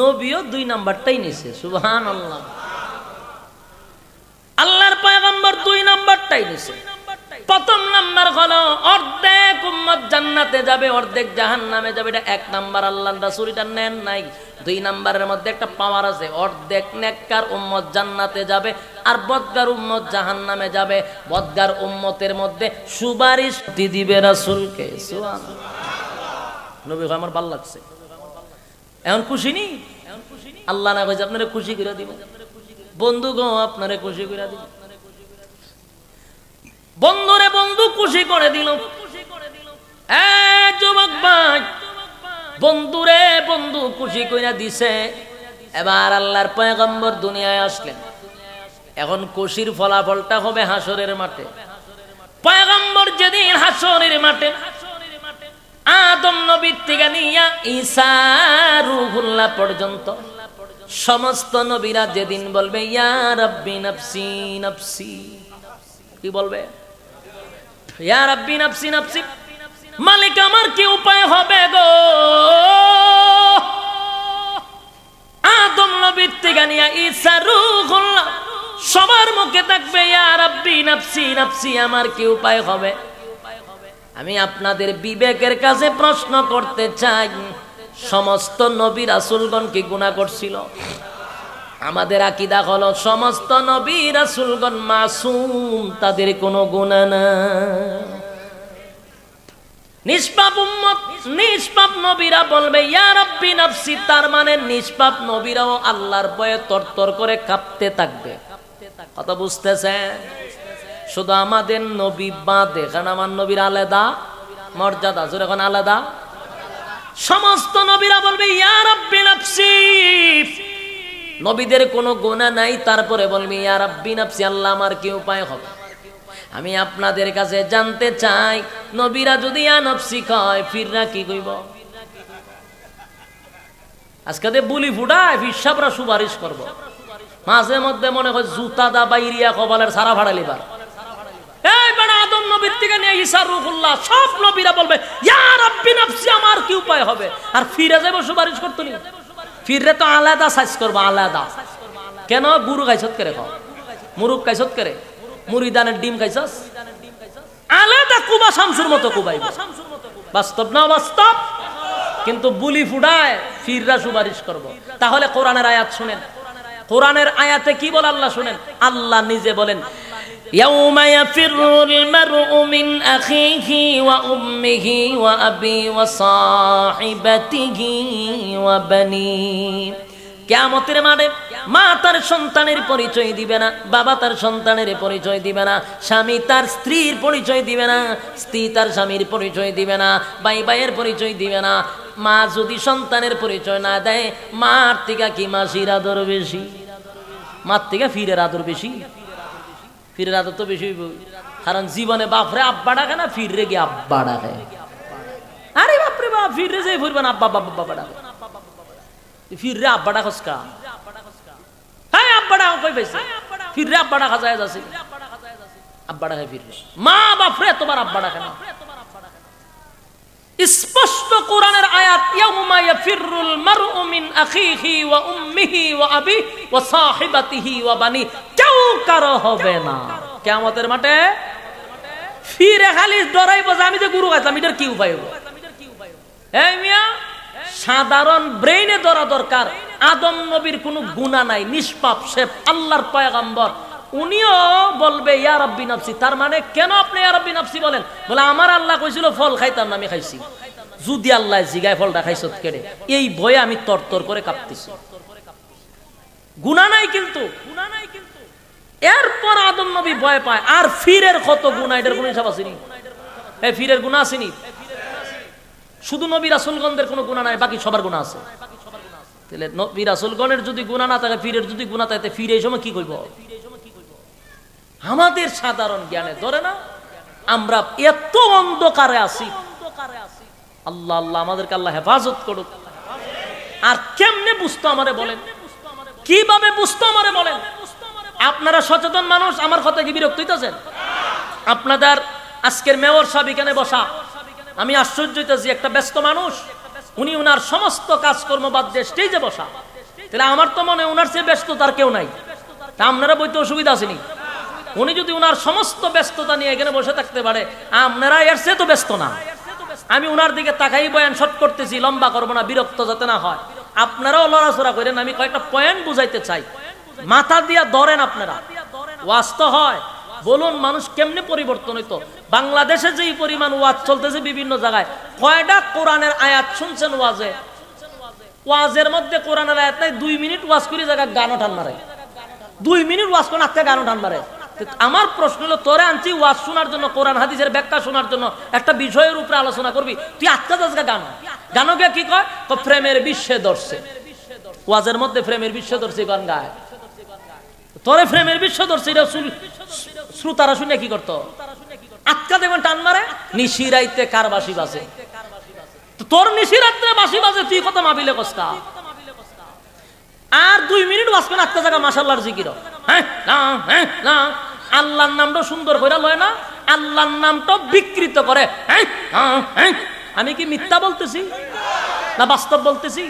নবীও দুই নাম্বারটাই নিছে সুবহান আল্লাহ আল্লাহর পয়গম্বর দুই নাম্বারটাই নিছে। প্রথম নাম্বার হলো, অর্ধেক উম্মত জান্নাতে যাবে, অর্ধেক জাহান নামে যাবে। এটা এক নাম্বার আল্লাহ রাসূল নেন নাই। দুই নাম্বারের মধ্যে একটা পাওয়ার আছে। অর্ধেক নেককার উম্মত জান্নাতে যাবে আর বদগার উম্মত জাহান্নামে যাবে। বদগার উম্মতের মধ্যে সুপারিশ দিবে রাসূলকে। নবী আমার ভালো লাগছে। এখন খুশি নি? আল্লাহ না কইছে, আপনারে খুশি করে দিব। বন্ধু গো আপনারে খুশি করে দিব। বন্ধুরে বন্ধু খুশি করে দিল। এ যুবক ভাই বন্ধুরে বন্ধু খুশি করে দিছে। এবার আল্লাহর পয়গম্বর দুনিয়ায় আসলেন। এখন খুশির ফলাফলটা হবে হাসরের মাঠে। পয়গম্বর যেদিন হাসরের মাঠে আদম নবীর থেকে নিয়া ঈসা রুহুল্লাহ পর্যন্ত সমস্ত নবীরা যেদিন বলবে, ইয়া রাব্বি নাফসি নাফসি। কি বলবে? ইয়া রাব্বি নাফসি নাফসি। মালিক আমার কি উপায় হবে গো? আদম নবীর থেকে নিয়া ঈসা রুহুল্লাহ সবার মুখে থাকবে, ইয়া রাব্বি নাফসি নাফসি, আমার কি উপায় হবে? আমি আপনাদের বিবেকের কাছে প্রশ্ন করতে চাই, সমস্ত নবী রাসুলগণ কি গুণা করছিল? আমাদের আকিদা হলো, সমস্ত নবী রাসুলগণ মাসুম, তাদের কোনো গুণা না নিষ্পাপ উম্মত, নিষ্পাপ নবীরা বলবে, ইয়া রাব্বি নাফসি তার মানে নিষ্পাপ নবীরাও আল্লাহর ভয়ে তরতর করে কাঁপতে থাকবে। কথা বুঝতেছেন? শুধু আমাদের নবী বাদে, কারণ আমার নবীর আলাদা, মর্যাদা, জোরে এখন আলাদা? সমস্ত নবীরা বলবে, ইয়া রাব্বি নাফসি নবীদের কোনো গোনা নাই, তারপরে বলবি, ইয়া রাব্বি নাফসি আল্লাহ আমার কি উপায় হবে? আমি আপনাদের কাছে জানতে চাই, নবীরা যদি ইয়া নফসি কয় ফিররা কি কইব? আজকে বুলি ফুটায় ফিসাবরা সুপারিশ করব। মাঝে মধ্যে মনে হয় জুতা দা বাইরিয়া কপালের সারা ভাড়া লিবার এই বেড়া আদম নবীর থেকে নিয়ে ঈসা রুহুল্লাহ, সব নবীরা বলবে, ইয়া রাব্বি নাফসি, আমার কি উপায় হবে? আর ফিরে যাব সুপারিশ করতে নি ফিরে তো আলাদা সাইজ করব, আলাদা। কেন? গুরু খাইছত করে খাও মুরুখ খাইছত করে। মুড়িদানের ডিম খাইছস আলাদা কুবা শামসুর মতো কুবাই বাস্তব না বাস্তব কিন্তু বুলি ফুডায় ফিররা সুপারিশ করব তাহলে কোরআনের আয়াত শুনেন কোরআনের আয়াতে কি বলে আল্লাহ শুনেন আল্লাহ নিজে বলেন يوم يفر المرء من أخيه وأمه وأبي وصاحبته وبنيه কেমতের মাঠে মা তার সন্তানের পরিচয় দিবে না, বাবা তার সন্তানের পরিচয় দিবে না, স্বামী তার স্ত্রীর পরিচয় দিবে না, স্ত্রী তার স্বামীর পরিচয় দিবে না ভাই ভাইয়ের পরিচয় দিবে না। মা যদি সন্তানের পরিচয় না দেয়, মার থেকে কি মাসির আদর বেশি? মার থেকে ফিরের আদর বেশি? ফিরের আদর তো বেশি কারণ জীবনে বাপরে আব্বা ডাকে না ফিরে গিয়ে আব্বা ডাকে। আরে বাপরে বাপ ফিরে যাই ফুরবেন আব্বা বাবা বাবা ডাকে। ফিরে আব্বা ডাকস কা হ্যাঁ আব্বা ডাক কই পাইছে ফিরে আব্বা ডাকা যায় যাচ্ছে আব্বা ডাকে ফিরে মা বাপরে তোমার আব্বা ডাকে না স্পষ্ট কোরআনের আয়াত ইয়াউমা ইয়াফিরুল মারউ মিন আখিহি ওয়া উম্মিহি ওয়া আবি ওয়া সাহিবাতিহি ওয়া বানি কেউ কারও হবে না কিয়ামতের মাঠে ফিরে খালি ডরাইব যে আমি যে গুরু গাইতাম এটার কি উপায় হব এই মিয়া সাধারণ ব্রেইনে ধরা দরকার। আদম নবীর কোনো গুণা নাই, নিষ্পাপ সে আল্লাহর পয়গাম্বর। উনিও বলবে, ইয়া রব্বি নাফসি তার মানে কেন আপনি ইয়া রব্বি নাফসি বলেন? বলে, আমার আল্লাহ কইছিল ফল খাইতাম না আমি খাইছি। যদি আল্লাহ জিগায় ফলটা খাইছত কেড়ে? এই ভয়ে আমি তরতর করে কাঁপতেছি। গুণা নাই কিন্তু। গুণা নাই কিন্তু এরপর আদম নবী ভয় পায়। আর ফিরের কত গুণা এটার কোনো হিসাব আসেনি ফিরের গুণা আসেনি শুধু নবী রাসুলগণদের কোনো গুণা নাই, বাকি সবার গুণা আছে। তাহলে নবী রাসুলগণের যদি গুণা না থাকে ফিরের যদি গুণা থাকে ফিরে সময় কি করব আমাদের সাধারণ জ্ঞানে ধরে না, আমরা এত অন্ধকারে আছি। আল্লাহ আল্লাহ আমাদেরকে আল্লাহ হেফাজত করুক। আর কেমনে বুঝতো আমারে বলেন? কীভাবে বুঝতো আমারে বলেন? আপনারা সচেতন মানুষ, আমার কথা কি বিরক্ত হইতেছেন? আপনাদের আজকের মেয়র সাহেব এখানে বসা। আমি আশ্চর্য হইতেছি একটা ব্যস্ত মানুষ, উনি উনার সমস্ত কাজকর্ম বাদ দিয়ে স্টেজে বসা। তাহলে আমার তো মনে উনার চেয়ে ব্যস্ত তার কেউ নাই। তা আপনারা বইতে অসুবিধা আসেনি উনি যদি উনার সমস্ত ব্যস্ততা নিয়ে এখানে বসে থাকতে পারে, আপনারা এর চেয়ে তো ব্যস্ত না। আমি উনার দিকে তাকাই বয়ান শট করতেছি, লম্বা করব না, বিরক্ত যাতে না হয়। আপনারাও লড়াচড়া করেন, আমি কয়েকটা পয়েন্ট বুঝাইতে চাই। মাথা দিয়া ধরেন আপনারা। ওয়াস্ত হয়, বলুন মানুষ কেমনে পরিবর্তন হইতো? বাংলাদেশে যেই পরিমাণ ওয়াজ চলতেছে বিভিন্ন জায়গায়, কয়টা কোরআনের আয়াত শুনছেন ওয়াজে? ওয়াজের মধ্যে কোরআনের আয়াত নাই, দুই মিনিট ওয়াজ করে জায়গা গানও টান মারে। দুই মিনিট ওয়াজ করে আজকে গানও টান মারে। আমার প্রশ্ন হলো, তোরে আনছি ওয়াজ শোনার জন্য, কোরআন হাদিসের ব্যাখ্যা শোনার জন্য, একটা বিষয়ের উপরে আলোচনা করবি? তুই আজকে আজকে গান। গানো গে কি কয়? প্রেমের বিশ্বে ধরছে। ওয়াজের মধ্যে প্রেমের বিশ্বে ধরছে, গান গায়। তোরে প্রেমের বিশ্ব ধরছে, এটা শ্রোতারা শুনে কি করতো? আটকা দেখবেন টান মারে? নিশি রাইতে কার বাসি বাজে? তোর নিশি রাত্রে বাসি বাজে, তুই কত মাবিলে কস্তা আর দুই মিনিট বাঁচবেন আটকা জায়গা মাসাল্লার জিকির হ্যাঁ? হ্যাঁ আল্লাহর নামটা সুন্দর করে লয় না, আল্লাহর নামটা বিকৃত করে। হ্যাঁ? আমি কি মিথ্যা বলতেছি? না বাস্তব বলতেছি?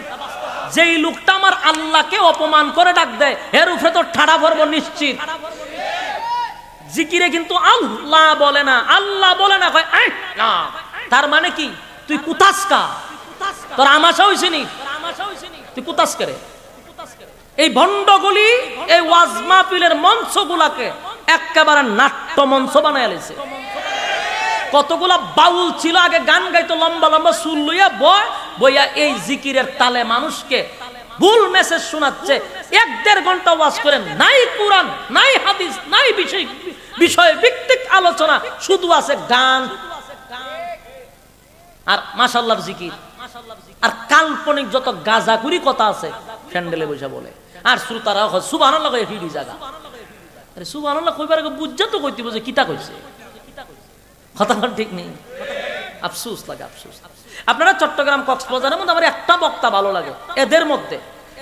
যেই লোকটা আমার আল্লাহকে অপমান করে ডাক দেয়, এর উপরে তো ঠাড়া ভরবো নিশ্চিত। জিকিরে কিন্তু আল্লাহ বলে না, আল্লাহ বলে না তার মানে কি? তুই কুতাসকা তোর আমাশা হইছে নি? তুই কুতাস করে এই ভণ্ডগুলি এই ওয়াজ মাহফিলের মঞ্চগুলাকে একেবারে নাট্য মঞ্চ বানায় লেছে। কতগুলা বাউল ছিল আগে গান গাইতো, লম্বা লম্বা সুর লইয়া বয়, বইয়া এই জিকিরের তালে মানুষকে ভুল মেসেজ শোনাচ্ছে। এক দেড় ঘণ্টা ওয়াজ করে নাই কোরআন, নাই হাদিস, নাই বিষয়। বিষয় ভিত্তিক আলোচনা শুধু আছে গান আর মাসাল্লার জিকির। আর কাল্পনিক যত গাজাকুরি কথা আছে ফ্যান্ডেলে বসে বলে। আর শ্রোতারা সুবাহ ফিরি জায়গা আরে সুবাহ কইবার আগে বুঝছে তো কইতে বুঝে কিতা কইছে। কথা ঠিক নেই। আফসুস লাগে, আফসুস। আপনারা চট্টগ্রাম কক্সবাজারের মধ্যে আমার একটা বক্তা ভালো লাগে। এদের মধ্যে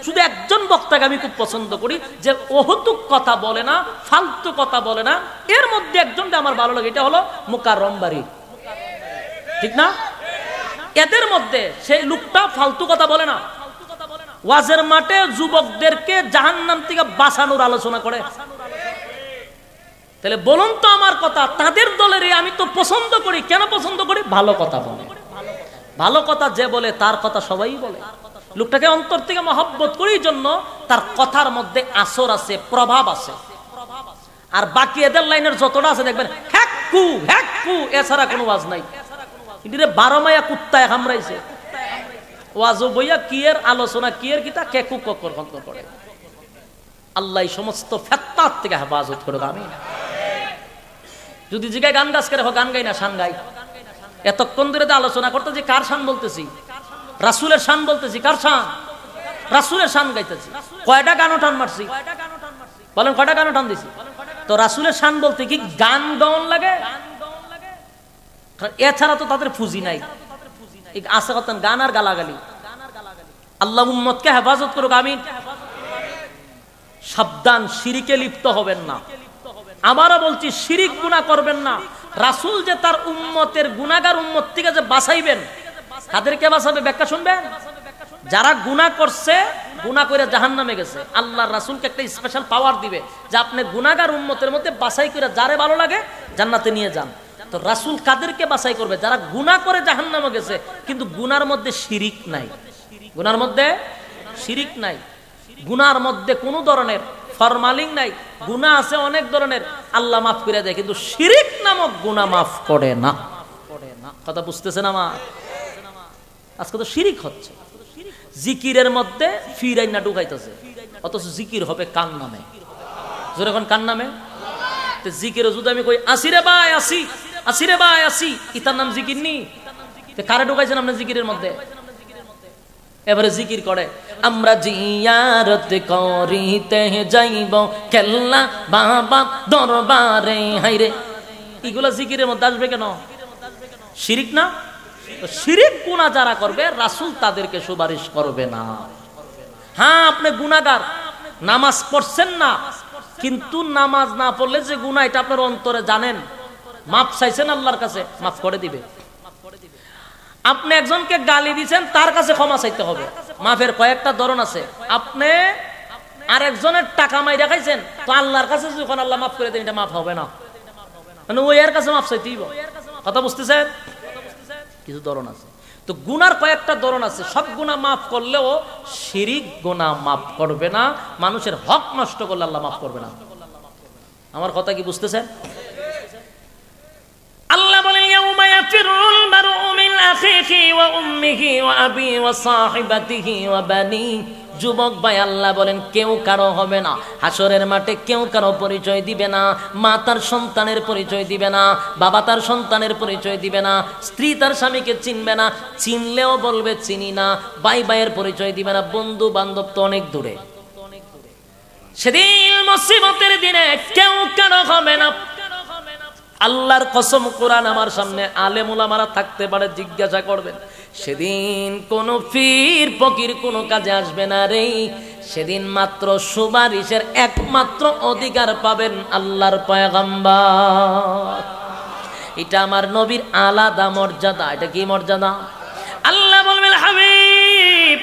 শুধু একজন বক্তাকে আমি খুব পছন্দ করি যে অহতুক কথা বলে না, ফালতু কথা বলে না। এর মধ্যে একজনটা আমার ভালো লাগে, এটা হলো মুকার রমবাড়ি ঠিক না? এদের মধ্যে সেই লোকটা ফালতু কথা বলে না। ওয়াজের মাঠে যুবকদেরকে জাহান নাম থেকে বাঁচানোর আলোচনা করে। তাহলে বলুন তো আমার কথা, তাদের দলের আমি তো পছন্দ করি। কেন পছন্দ করি? ভালো কথা বলে। ভালো কথা যে বলে, তার কথা সবাই বলে। লোকটাকে অন্তর থেকে মহব্বত করি জন্য তার কথার মধ্যে আসর আছে, প্রভাব আছে। আর বাকি এদের লাইনের যতটা আছে দেখবেন হ্যাকু হ্যাকু এছাড়া কোনো ওয়াজ নাই। কিন্তু বারো মায়া কুত্তায় হামরাইছে। ওয়াজ বইয়া কিয়ের আলোচনা কিয়ের কেকু ককর করে। আল্লাহ সমস্ত ফেত্তার থেকে হেফাজত করে আমি যদি জিগায় গান গাছ করে গান গাই না শান গাই। এতক্ষণ ধরে আলোচনা করতে যে কার শান বলতেছি? রাসুলের শান বলতেছি, কার শান? রাসুলের শান গাইতেছি। কয়টা গান টান মারছি? বলেন, কয়টা গান টান দিছি? তো রাসুলের শান বলতে কি গান গাওন লাগে? এছাড়া তো তাদের পুঁজি নাই। আছে কতন? গান আর গালাগালি। আল্লাহ উম্মতকে হেফাজত করুক আমি সাবধান সিরিকে লিপ্ত হবেন না। আমারও বলছি, শিরিক গুণা করবেন না। রাসুল যে তার উম্মতের গুণাগার উম্মত থেকে যে বাঁচাইবেন তাদেরকে বাঁচাবে? ব্যাখ্যা শুনবেন? যারা গুণা করছে গুণা করে জাহান নামে গেছে। আল্লাহ রাসুলকে একটা স্পেশাল পাওয়ার দিবে যে আপনি গুণাগার উম্মতের মধ্যে বাছাই করে যারে ভালো লাগে, জান্নাতে নিয়ে যান। তো রাসুল কাদেরকে বাছাই করবে? যারা গুনাহ করে জাহান্নামে গেছে, কিন্তু গুনার মধ্যে শিরিক নাই। গুনার মধ্যে শিরিক নাই। গুনার মধ্যে কোনো ধরনের ফরমালিং নাই। গুনাহ আছে অনেক ধরনের। আল্লাহ মাফ করে দেয়, কিন্তু শিরিক নামক গুনাহ মাফ করে না। কথা বুঝতেছেন আমার? আজকে তো শিরিক হচ্ছে। জিকিরের মধ্যে ফিরাই না ঢুকাইতেছে। অথচ জিকির হবে কান নামে। জোরে এখন কান নামে? জিকির যদি আমি কই, আসি রে ভাই, আসি আসি রে ভাই, আসি। ইতার নাম জিকির নি? কারে ঢুকাইছেন আপনার জিকিরের মধ্যে? এবারে জিকির করে, আমরা জিয়ারত করিতে যাইব কেল্লা বাবা দরবারে। হাইরে এগুলা জিকিরের মধ্যে আসবে কেন? শিরিক না? তো গুণা যারা করবে, রাসুল তাদেরকে সুপারিশ করবে না। হ্যাঁ আপনি গুণাগার নামাজ পড়ছেন না, কিন্তু নামাজ না পড়লে যে গুণা এটা আপনার অন্তরে জানেন। মাপ চাইছেন আল্লাহর কাছে মাফ করে দিবে। আপনি একজনকে গালি দিছেন, তার কাছে ক্ষমা চাইতে হবে। মাফের কয়েকটা ধরন আছে। আপনি আর একজনের টাকা মাই খাইছেন, তো আল্লাহর কাছে যখন আল্লাহ মাফ করে দেন, এটা মাফ হবে না। মানে ওই এর কাছে মাফ চাইতেই কথা বুঝতেছেন? কিছু ধরন আছে। তো গুনার কয়েকটা ধরন আছে। সব গুণা মাফ করলেও শিরিক গুণা মাফ করবে না, মানুষের হক নষ্ট করলে আল্লাহ মাফ করবে না। আমার কথা কি বুঝতেছেন? আল্লাহ বলে ওয়া উম্মিহি ওয়া আবি যুবক ভাই আল্লাহ বলেন, কেউ কারও হবে না। হাসরের মাঠে কেউ কারও পরিচয় দিবে না। মা তার সন্তানের পরিচয় দিবে না। বাবা তার সন্তানের পরিচয় দিবে না। স্ত্রী তার স্বামীকে চিনবে না। চিনলেও বলবে, চিনি না। ভাই ভাইয়ের পরিচয় দিবে না। বন্ধু বান্ধব তো অনেক দূরে। সেদিন মুসিবতের দিনে কেউ কারও হবে না। আল্লাহর কসম কোরআন আমার সামনে আলেমুলামারা থাকতে পারে, জিজ্ঞাসা করবেন, সেদিন কোন ফির ফকির কোনো কাজে আসবে না রে। সেদিন মাত্র সুপারিশের একমাত্র অধিকার পাবেন আল্লাহর পয়গাম্বার। এটা আমার নবীর আলাদা মর্যাদা। এটা কি মর্যাদা? আল্লাহ বলবেন, হাবিব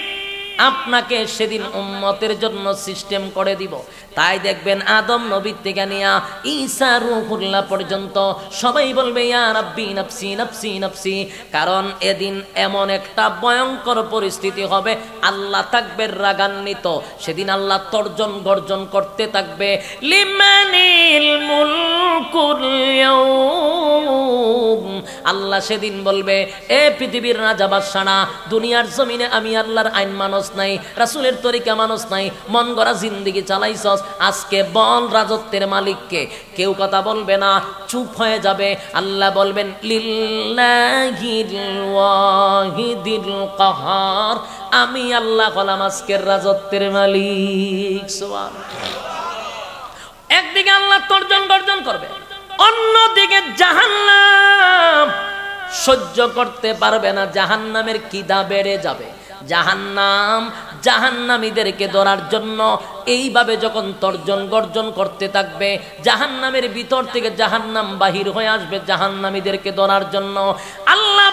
আপনাকে সেদিন উম্মতের জন্য সিস্টেম করে দিব। তাই দেখবেন আদম নবীর থেকে নিয়া ঈসা রুহুল্লাহ পর্যন্ত সবাই বলবে, ইয়া রাব্বি নাফসি নাফসি নাফসি। কারণ এদিন এমন একটা ভয়ঙ্কর পরিস্থিতি হবে, আল্লাহ থাকবে রাগান্বিত। সেদিন আল্লাহ তর্জন গর্জন করতে থাকবে, লিমানিল মুলকুল আল্লাহ সেদিন বলবে, এ পৃথিবীর রাজা বাদশানা দুনিয়ার জমিনে আমি আল্লাহর আইন মানুষ নাই, রাসূলের তরিকা মানুষ নাই, মন গড়া জিন্দেগি চালাইছস, আজকে বল রাজত্বের মালিককে কেউ কথা বলবে না, চুপ হয়ে যাবে, আল্লাহ বলবেন ওয়াহিদিল আমি আল্লাহ হলাম আজকের রাজত্বের মালিক একদিকে আল্লাহ তর্জন গর্জন করবে, অন্যদিকে জাহান্নাম সহ্য করতে পারবে না, জাহান্নামের কিদা বেড়ে যাবে। জাহান্নাম, জাহান্নামীদেরকে ধরার জন্য এইভাবে যখন তর্জন গর্জন করতে থাকবে, জাহান্নামের ভিতর থেকে জাহান্নাম বাহির হয়ে আসবে জাহান্নামীদেরকে ধরার জন্য। আল্লাহ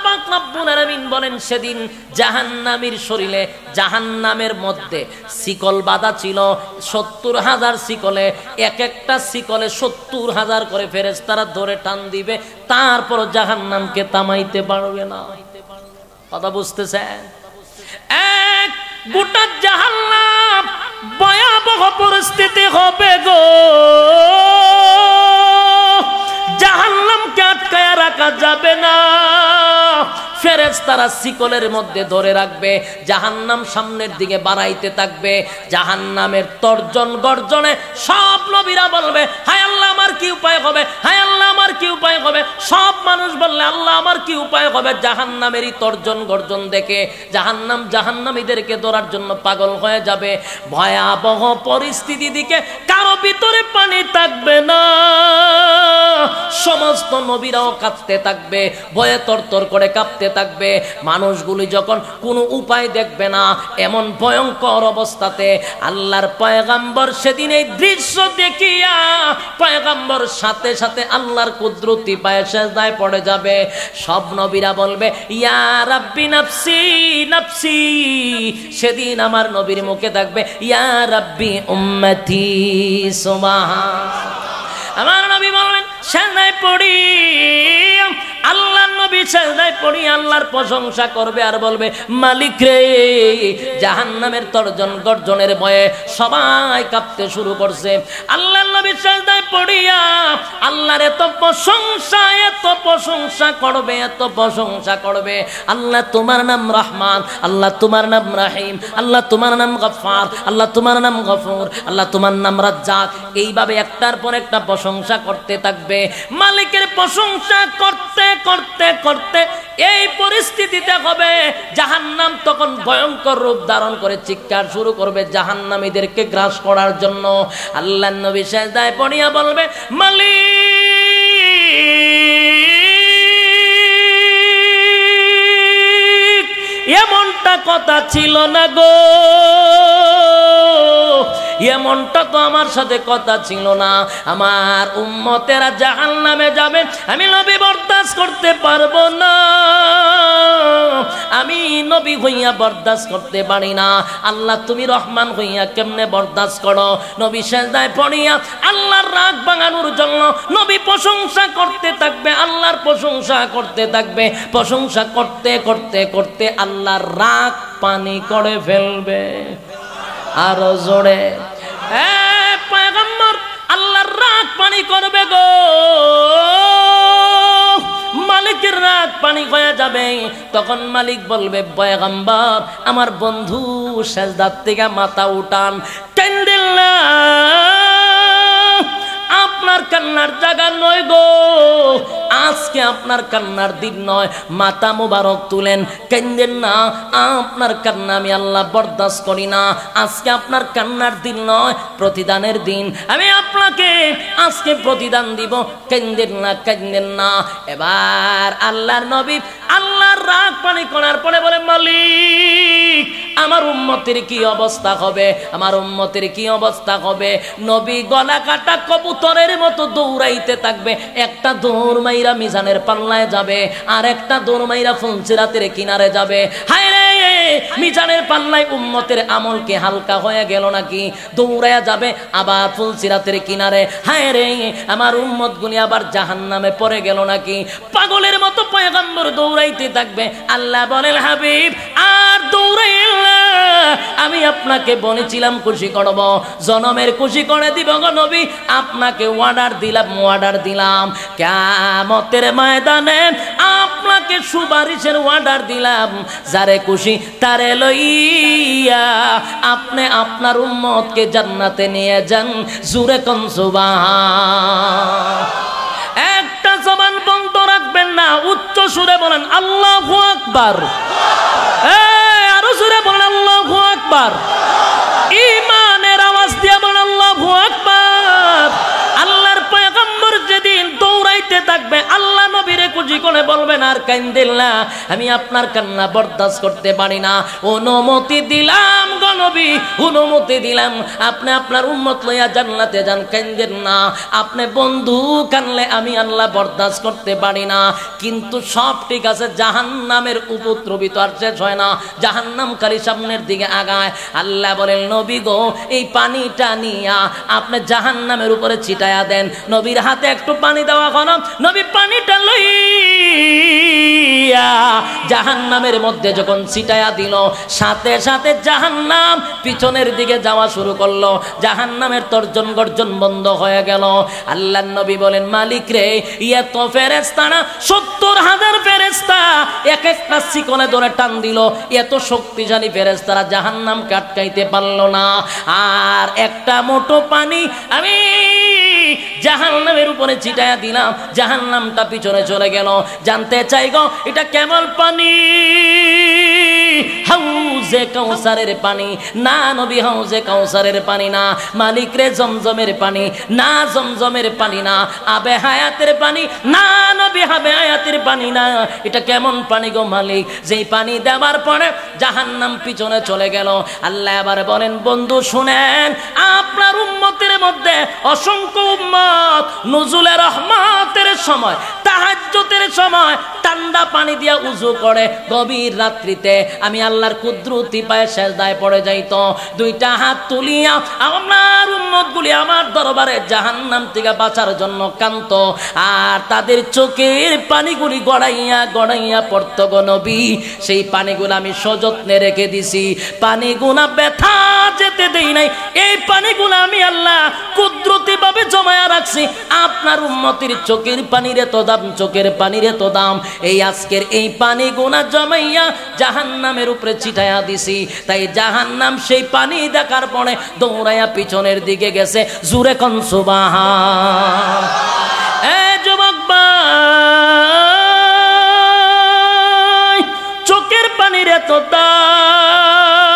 আলামিন বলেন, সেদিন জাহান্নামীর শরীরে, জাহান্নামের মধ্যে শিকল বাঁধা ছিল, সত্তর হাজার শিকলে, এক একটা শিকলে সত্তর হাজার করে ফেরেশতারা ধরে টান দিবে তারপর জাহান্নামকে থামাইতে পারবে না। কথা বুঝতেছেন? এক গোটা জাহান্নাম ভয়াবহ পরিস্থিতি হবে গো। জাহান্নামকে আটকায় রাখা যাবে না। ফেরেজ তারা শিকলের মধ্যে ধরে রাখবে, জাহান্নাম সামনের দিকে বাড়াইতে থাকবে, জাহান্নামের তর্জন গর্জনে সব নবীরা বলবে, হায় আল্লাহ, আমার কি উপায় হবে? হায় আল্লাহ, আমার কি উপায় হবে? সব মানুষ বললে, আল্লাহ, আমার কি উপায় হবে? জাহান্নামেরই তর্জন গর্জন দেখে জাহান্নাম জাহান্নামীদেরকে ধরার জন্য পাগল হয়ে যাবে। ভয়াবহ পরিস্থিতি দিকে কারও ভিতরে পানি থাকবে না। সমস্ত নবীরাও কাঁদতে থাকবে, ভয়ে তরতর করে কাঁপতে থাকবে। মানুষগুলি যখন কোনো উপায় দেখবে না, এমন ভয়ঙ্কর অবস্থাতে আল্লাহর পয়গাম্বর সেদিন এই দৃশ্য দেখিয়া পয়গাম্বর সাথে সাথে আল্লাহর কুদরতি পায়ে সেজদায় পড়ে যাবে। সব নবীরা বলবে, ইয়া রাব্বি নাফসি নাফসি। সেদিন আমার নবীর মুখে থাকবে, ইয়া রাব্বি উম্মতি, সুবহান আমার নবী বলবেন সেজদায় পড়ি। আল্লাহ নবী সেজদায় পড়ি, আল্লাহর প্রশংসা করবে আর বলবে, মালিক রে, জাহান্নামের তর্জন গর্জনের ভয়ে সবাই কাঁপতে শুরু করছে। আল্লাহ নবী সেজদায় পড়িয়া আল্লাহর এত প্রশংসা এত প্রশংসা করবে, এত প্রশংসা করবে। আল্লাহ তোমার নাম রহমান, আল্লাহ তোমার নাম রাহিম, আল্লাহ তোমার নাম গফার আল্লাহ তোমার নাম গফুর, আল্লাহ তোমার নাম রাজ্জাক। এইভাবে একটার পর একটা প্রশংসা করতে থাকবে। মালিকের প্রশংসা করতে করতে করতে এই পরিস্থিতিতে হবে। জাহান্নাম তখন ভয়ঙ্কর রূপ ধারণ করে চিৎকার শুরু করবে জাহান্নামীদেরকে গ্রাস করার জন্য। আল্লাহ নবী সেজদায় পড়িয়া বলবে, মালিক, এমনটা কথা ছিল না গো। এমনটা তো আমার সাথে কথা ছিল না। আমার উম্মতেরা জাহান নামে যাবে, আমি নবী বরদাস্ত করতে পারব না। আমি নবী হইয়া বরদাস্ত করতে পারি না। আল্লাহ, তুমি রহমান হইয়া কেমনে বরদাস্ত করো? নবী সেজদায় পড়িয়া আল্লাহর রাগ ভাঙানোর জন্য নবী প্রশংসা করতে থাকবে, আল্লাহর প্রশংসা করতে থাকবে। প্রশংসা করতে করতে করতে আল্লাহর রাগ পানি করে ফেলবে। আরও জোরে। আল্লাহর রাত পানি করবে গো। মালিকের রাত পানি হয়ে যাবে। তখন মালিক বলবে, পয়গম্বর, আমার বন্ধু সেজদার থেকে মাথা উঠান। টেন্ডেল না, আপনার কান্নার জায়গা নয় গো। আজকে আপনার কান্নার দিন নয়, মাতা মুবারক তুলেন, কেন্দেন না, আপনার কান্না আমি আল্লাহ বরদাস্ত করি না। আজকে আপনার কান্নার দিন নয়, প্রতিদানের দিন। আমি আপনাকে আজকে প্রতিদান দিব, কেন্দেন না কেন্দেন না। এবার আল্লাহর নবী আল্লাহর রাগ পানি করার পরে বলে, মালিক, আমার উম্মতের কি অবস্থা হবে? আমার উম্মতের কি অবস্থা হবে? নবী গলা কাটা কবুতরের মতো দৌড়াইতে থাকবে, একটা দৌড় মাইরা মিজানের পাল্লায় যাবে আর একটা দৌড় মাইরা ফুলসিরাতের কিনারে যাবে। হায় রে! মিজানের পাল্লায় উম্মতের আমলকে হালকা হয়ে গেল নাকি? দৌড়াইয়া যাবে আবার ফুলসিরাতের কিনারে। হায় রে! আমার উম্মত গুলি আবার জাহান নামে পড়ে গেল নাকি? পাগলের মতো পয়গম্বর দৌড়াইতে থাকবে। আল্লাহ বলেন, হাবিব, আর দৌড়াইল্লা আমি আপনাকে বলেছিলাম খুশি করব। জনমের খুশি করে দিব গো নবী। আপনাকে অর্ডার দিলাম অর্ডার দিলাম। কেমতের ময়দানে আপনাকে সুপারিশের অর্ডার দিলাম। যারে খুশি তারে লইয়া আপনি আপনার উম্মতকে জান্নাতে নিয়ে যান। জুরে কনসুবাহ একটা জবান বন্ধ রাখবেন না, উচ্চ সুরে বলেন, আল্লাহ আকবার। আরও সুরে বলেন, আল্লাহ আকবার। ইমানের আওয়াজ দিয়ে বলেন, আল্লাহ আকবার আল্লাহর পয়গম্বর যেদিন দৌড়াইতে থাকবে, আল্লাহ নবীরে কুজি করে বলবেন, আর কান্দিল না, আমি আপনার কান্না বরদাস্ত করতে পারি না। অনুমতি দিলাম গনবী অনুমতি দিলাম। আপনি আপনার উম্মত লইয়া জান্নাতে যান, কান্দেন না। আপনি বন্ধু কানলে আমি আল্লাহ বরদাস্ত করতে পারি না। কিন্তু সব ঠিক আছে জাহান নামের উপদ্রবিত আর শেষ হয় না। জাহান নাম খালি সামনের দিকে আগায়। আল্লাহ বলেন, নবী গো, এই পানিটা নিয়া আপনি জাহান নামের উপরে ছিটায়া দেন। নবীর হাতে একটু পানি দেওয়া কর নবী পানিটা লইয়া জাহান নামের মধ্যে যখন ছিটায়া দিল, সাথে সাথে জাহান নাম পিছনের দিকে যাওয়া শুরু করল। জাহান নামের তর্জন গর্জন বন্ধ হয়ে গেল। আল্লাহ নবী বলেন, মালিক রে ইয়ে তো ফেরেস্তা না সত্তর হাজার ফেরেস্তা এক একটা শিকলে ধরে টান দিল। এত শক্তিশালী ফেরেস্তারা জাহান নাম কাটকাইতে পারল না। আর একটা মোটো পানি আমি জাহান নামের উপরে ছিটায়া দিলাম। জাহান নামটা পিছনে চলে গেল। জানতে চাই গো, এটা কেমন পানি? হাউজে কৌসারের পানি। না নবী, হাউজে কৌসারের পানি না। মালিক রে জমজমের পানি। না জমজমের পানি না। আবে হায়াতের পানি। না নবী হাবে হায়াতের পানি না। এটা কেমন পানি গো মালিক? যেই পানি দেওয়ার পরে জাহান্নাম পিছনে চলে গেল। আল্লাহ আবার বলেন, বন্ধু, শুনেন, আপনার উম্মতের মধ্যে অসংখ্য উম্মত নজুলের রহমতের সময় তাহাজ্জতের সময় ঠান্ডা পানি দিয়া উজু করে। গভীর রাত্রিতে আমি আল্লাহর কুদরতি পায়ে শেষ দায় পড়ে যাইত। দুইটা হাত তুলিয়া আমার উম্মত গুলি আমার দরবারে জাহান্নাম থেকে বাঁচার জন্য কান্ত আর তাদের চোখের পানিগুলি গড়াইয়া গড়াইয়া পড়ত নবী। সেই পানিগুলো আমি সযত্নে রেখে দিছি। পানিগুলা ব্যথা যেতে দেই নাই। এই পানিগুলো আমি আল্লাহ কুদরতি ভাবে জমায়া রাখছি। আপনার উম্মতির চোখের পানির এত দাম, চোখের পানির এত দাম। এই আজকের এই পানি গোনা জমাইয়া জাহান্নামের উপরে ছিটাইয়া দিছি। তাই জাহান্নাম সেই পানি দেখার পরে দৌড়াইয়া পিছনের দিকে গেছে। জুরে কনসুবাহা এ চোখের পানির এত দাম,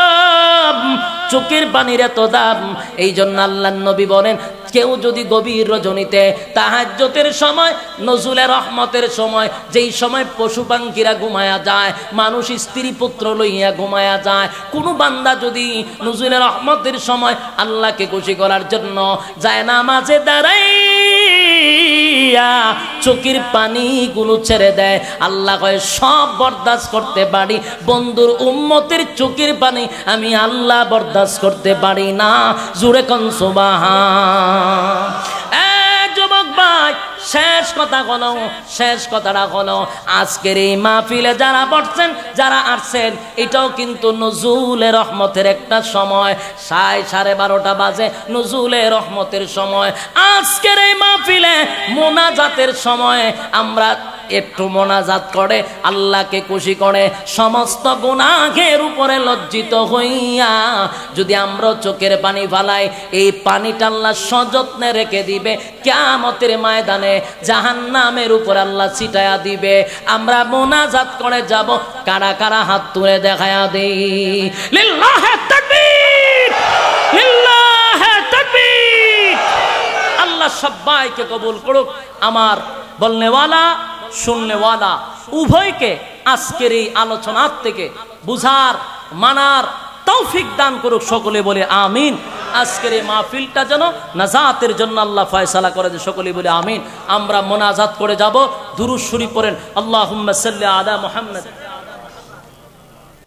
চোখের পানির এত দাম। এই জন্য আল্লাহ নবী বলেন কেউ যদি গভীর রজনীতে তাহাজ্যতের সময় নজুলের রহমতের সময়, যেই সময় পশু পাঙ্কিরা ঘুমায়া যায়, মানুষ স্ত্রী পুত্র লইয়া ঘুমায়া যায়, কোনো বান্দা যদি নজুলের রহমতের সময় আল্লাহকে খুশি করার জন্য যায় না মাঝে দাঁড়াইয়া চোখের পানি গুলো ছেড়ে দেয়। আল্লাহ কয়, সব বরদাস্ত করতে পারি। বন্ধুর উম্মতের চোখের পানি আমি আল্লাহ বরদাস্ত করতে পারি না। জুড়ে কনসুবাহা যুবক ভাই শেষ কথা হলো শেষ কথাটা হলো আজকের এই মাহফিলে যারা পড়ছেন, যারা আসছেন, এটাও কিন্তু নজুলে রহমতের একটা সময়। সাড়ে সাড়ে বারোটা বাজে নজুলে রহমতের সময়। আজকের এই মাহফিলে মোনাজাতের সময় আমরা একটু মোনাজাত করে, আল্লাহকে খুশি করে, সমস্ত গুনাহের উপরে লজ্জিত হইয়া যদি আমরা চোখের পানি ফালাই, এই পানিটা আল্লাহ সযত্নে রেখে দিবে। কেমতের ময়দানে জাহান্নামের উপর আল্লাহ ছিটায়া দিবে। আমরা মোনাজাত করে যাব, কারা কারা হাত তুলে দেখায়া দিই। লিল্লাহে তাকবীর! লিল্লাহে তাকবীর! আল্লাহ সবাইকে কবুল করুক। আমার বলনেওয়ালা শুননেওয়ালা উভয়কে আজকের এই আলোচনার থেকে বুঝার, মানার তৌফিক দান করুক সকলে বলে আমিন। আজকের এই মাহফিলটা যেন নাজাতের জন্য আল্লাহ ফয়সালা করে যে সকলে বলে আমিন। আমরা মোনাজাত করে যাব দুরুশ্বরী পড়েন। আল্লাহ সাল্লি আদা মোহাম্মদ।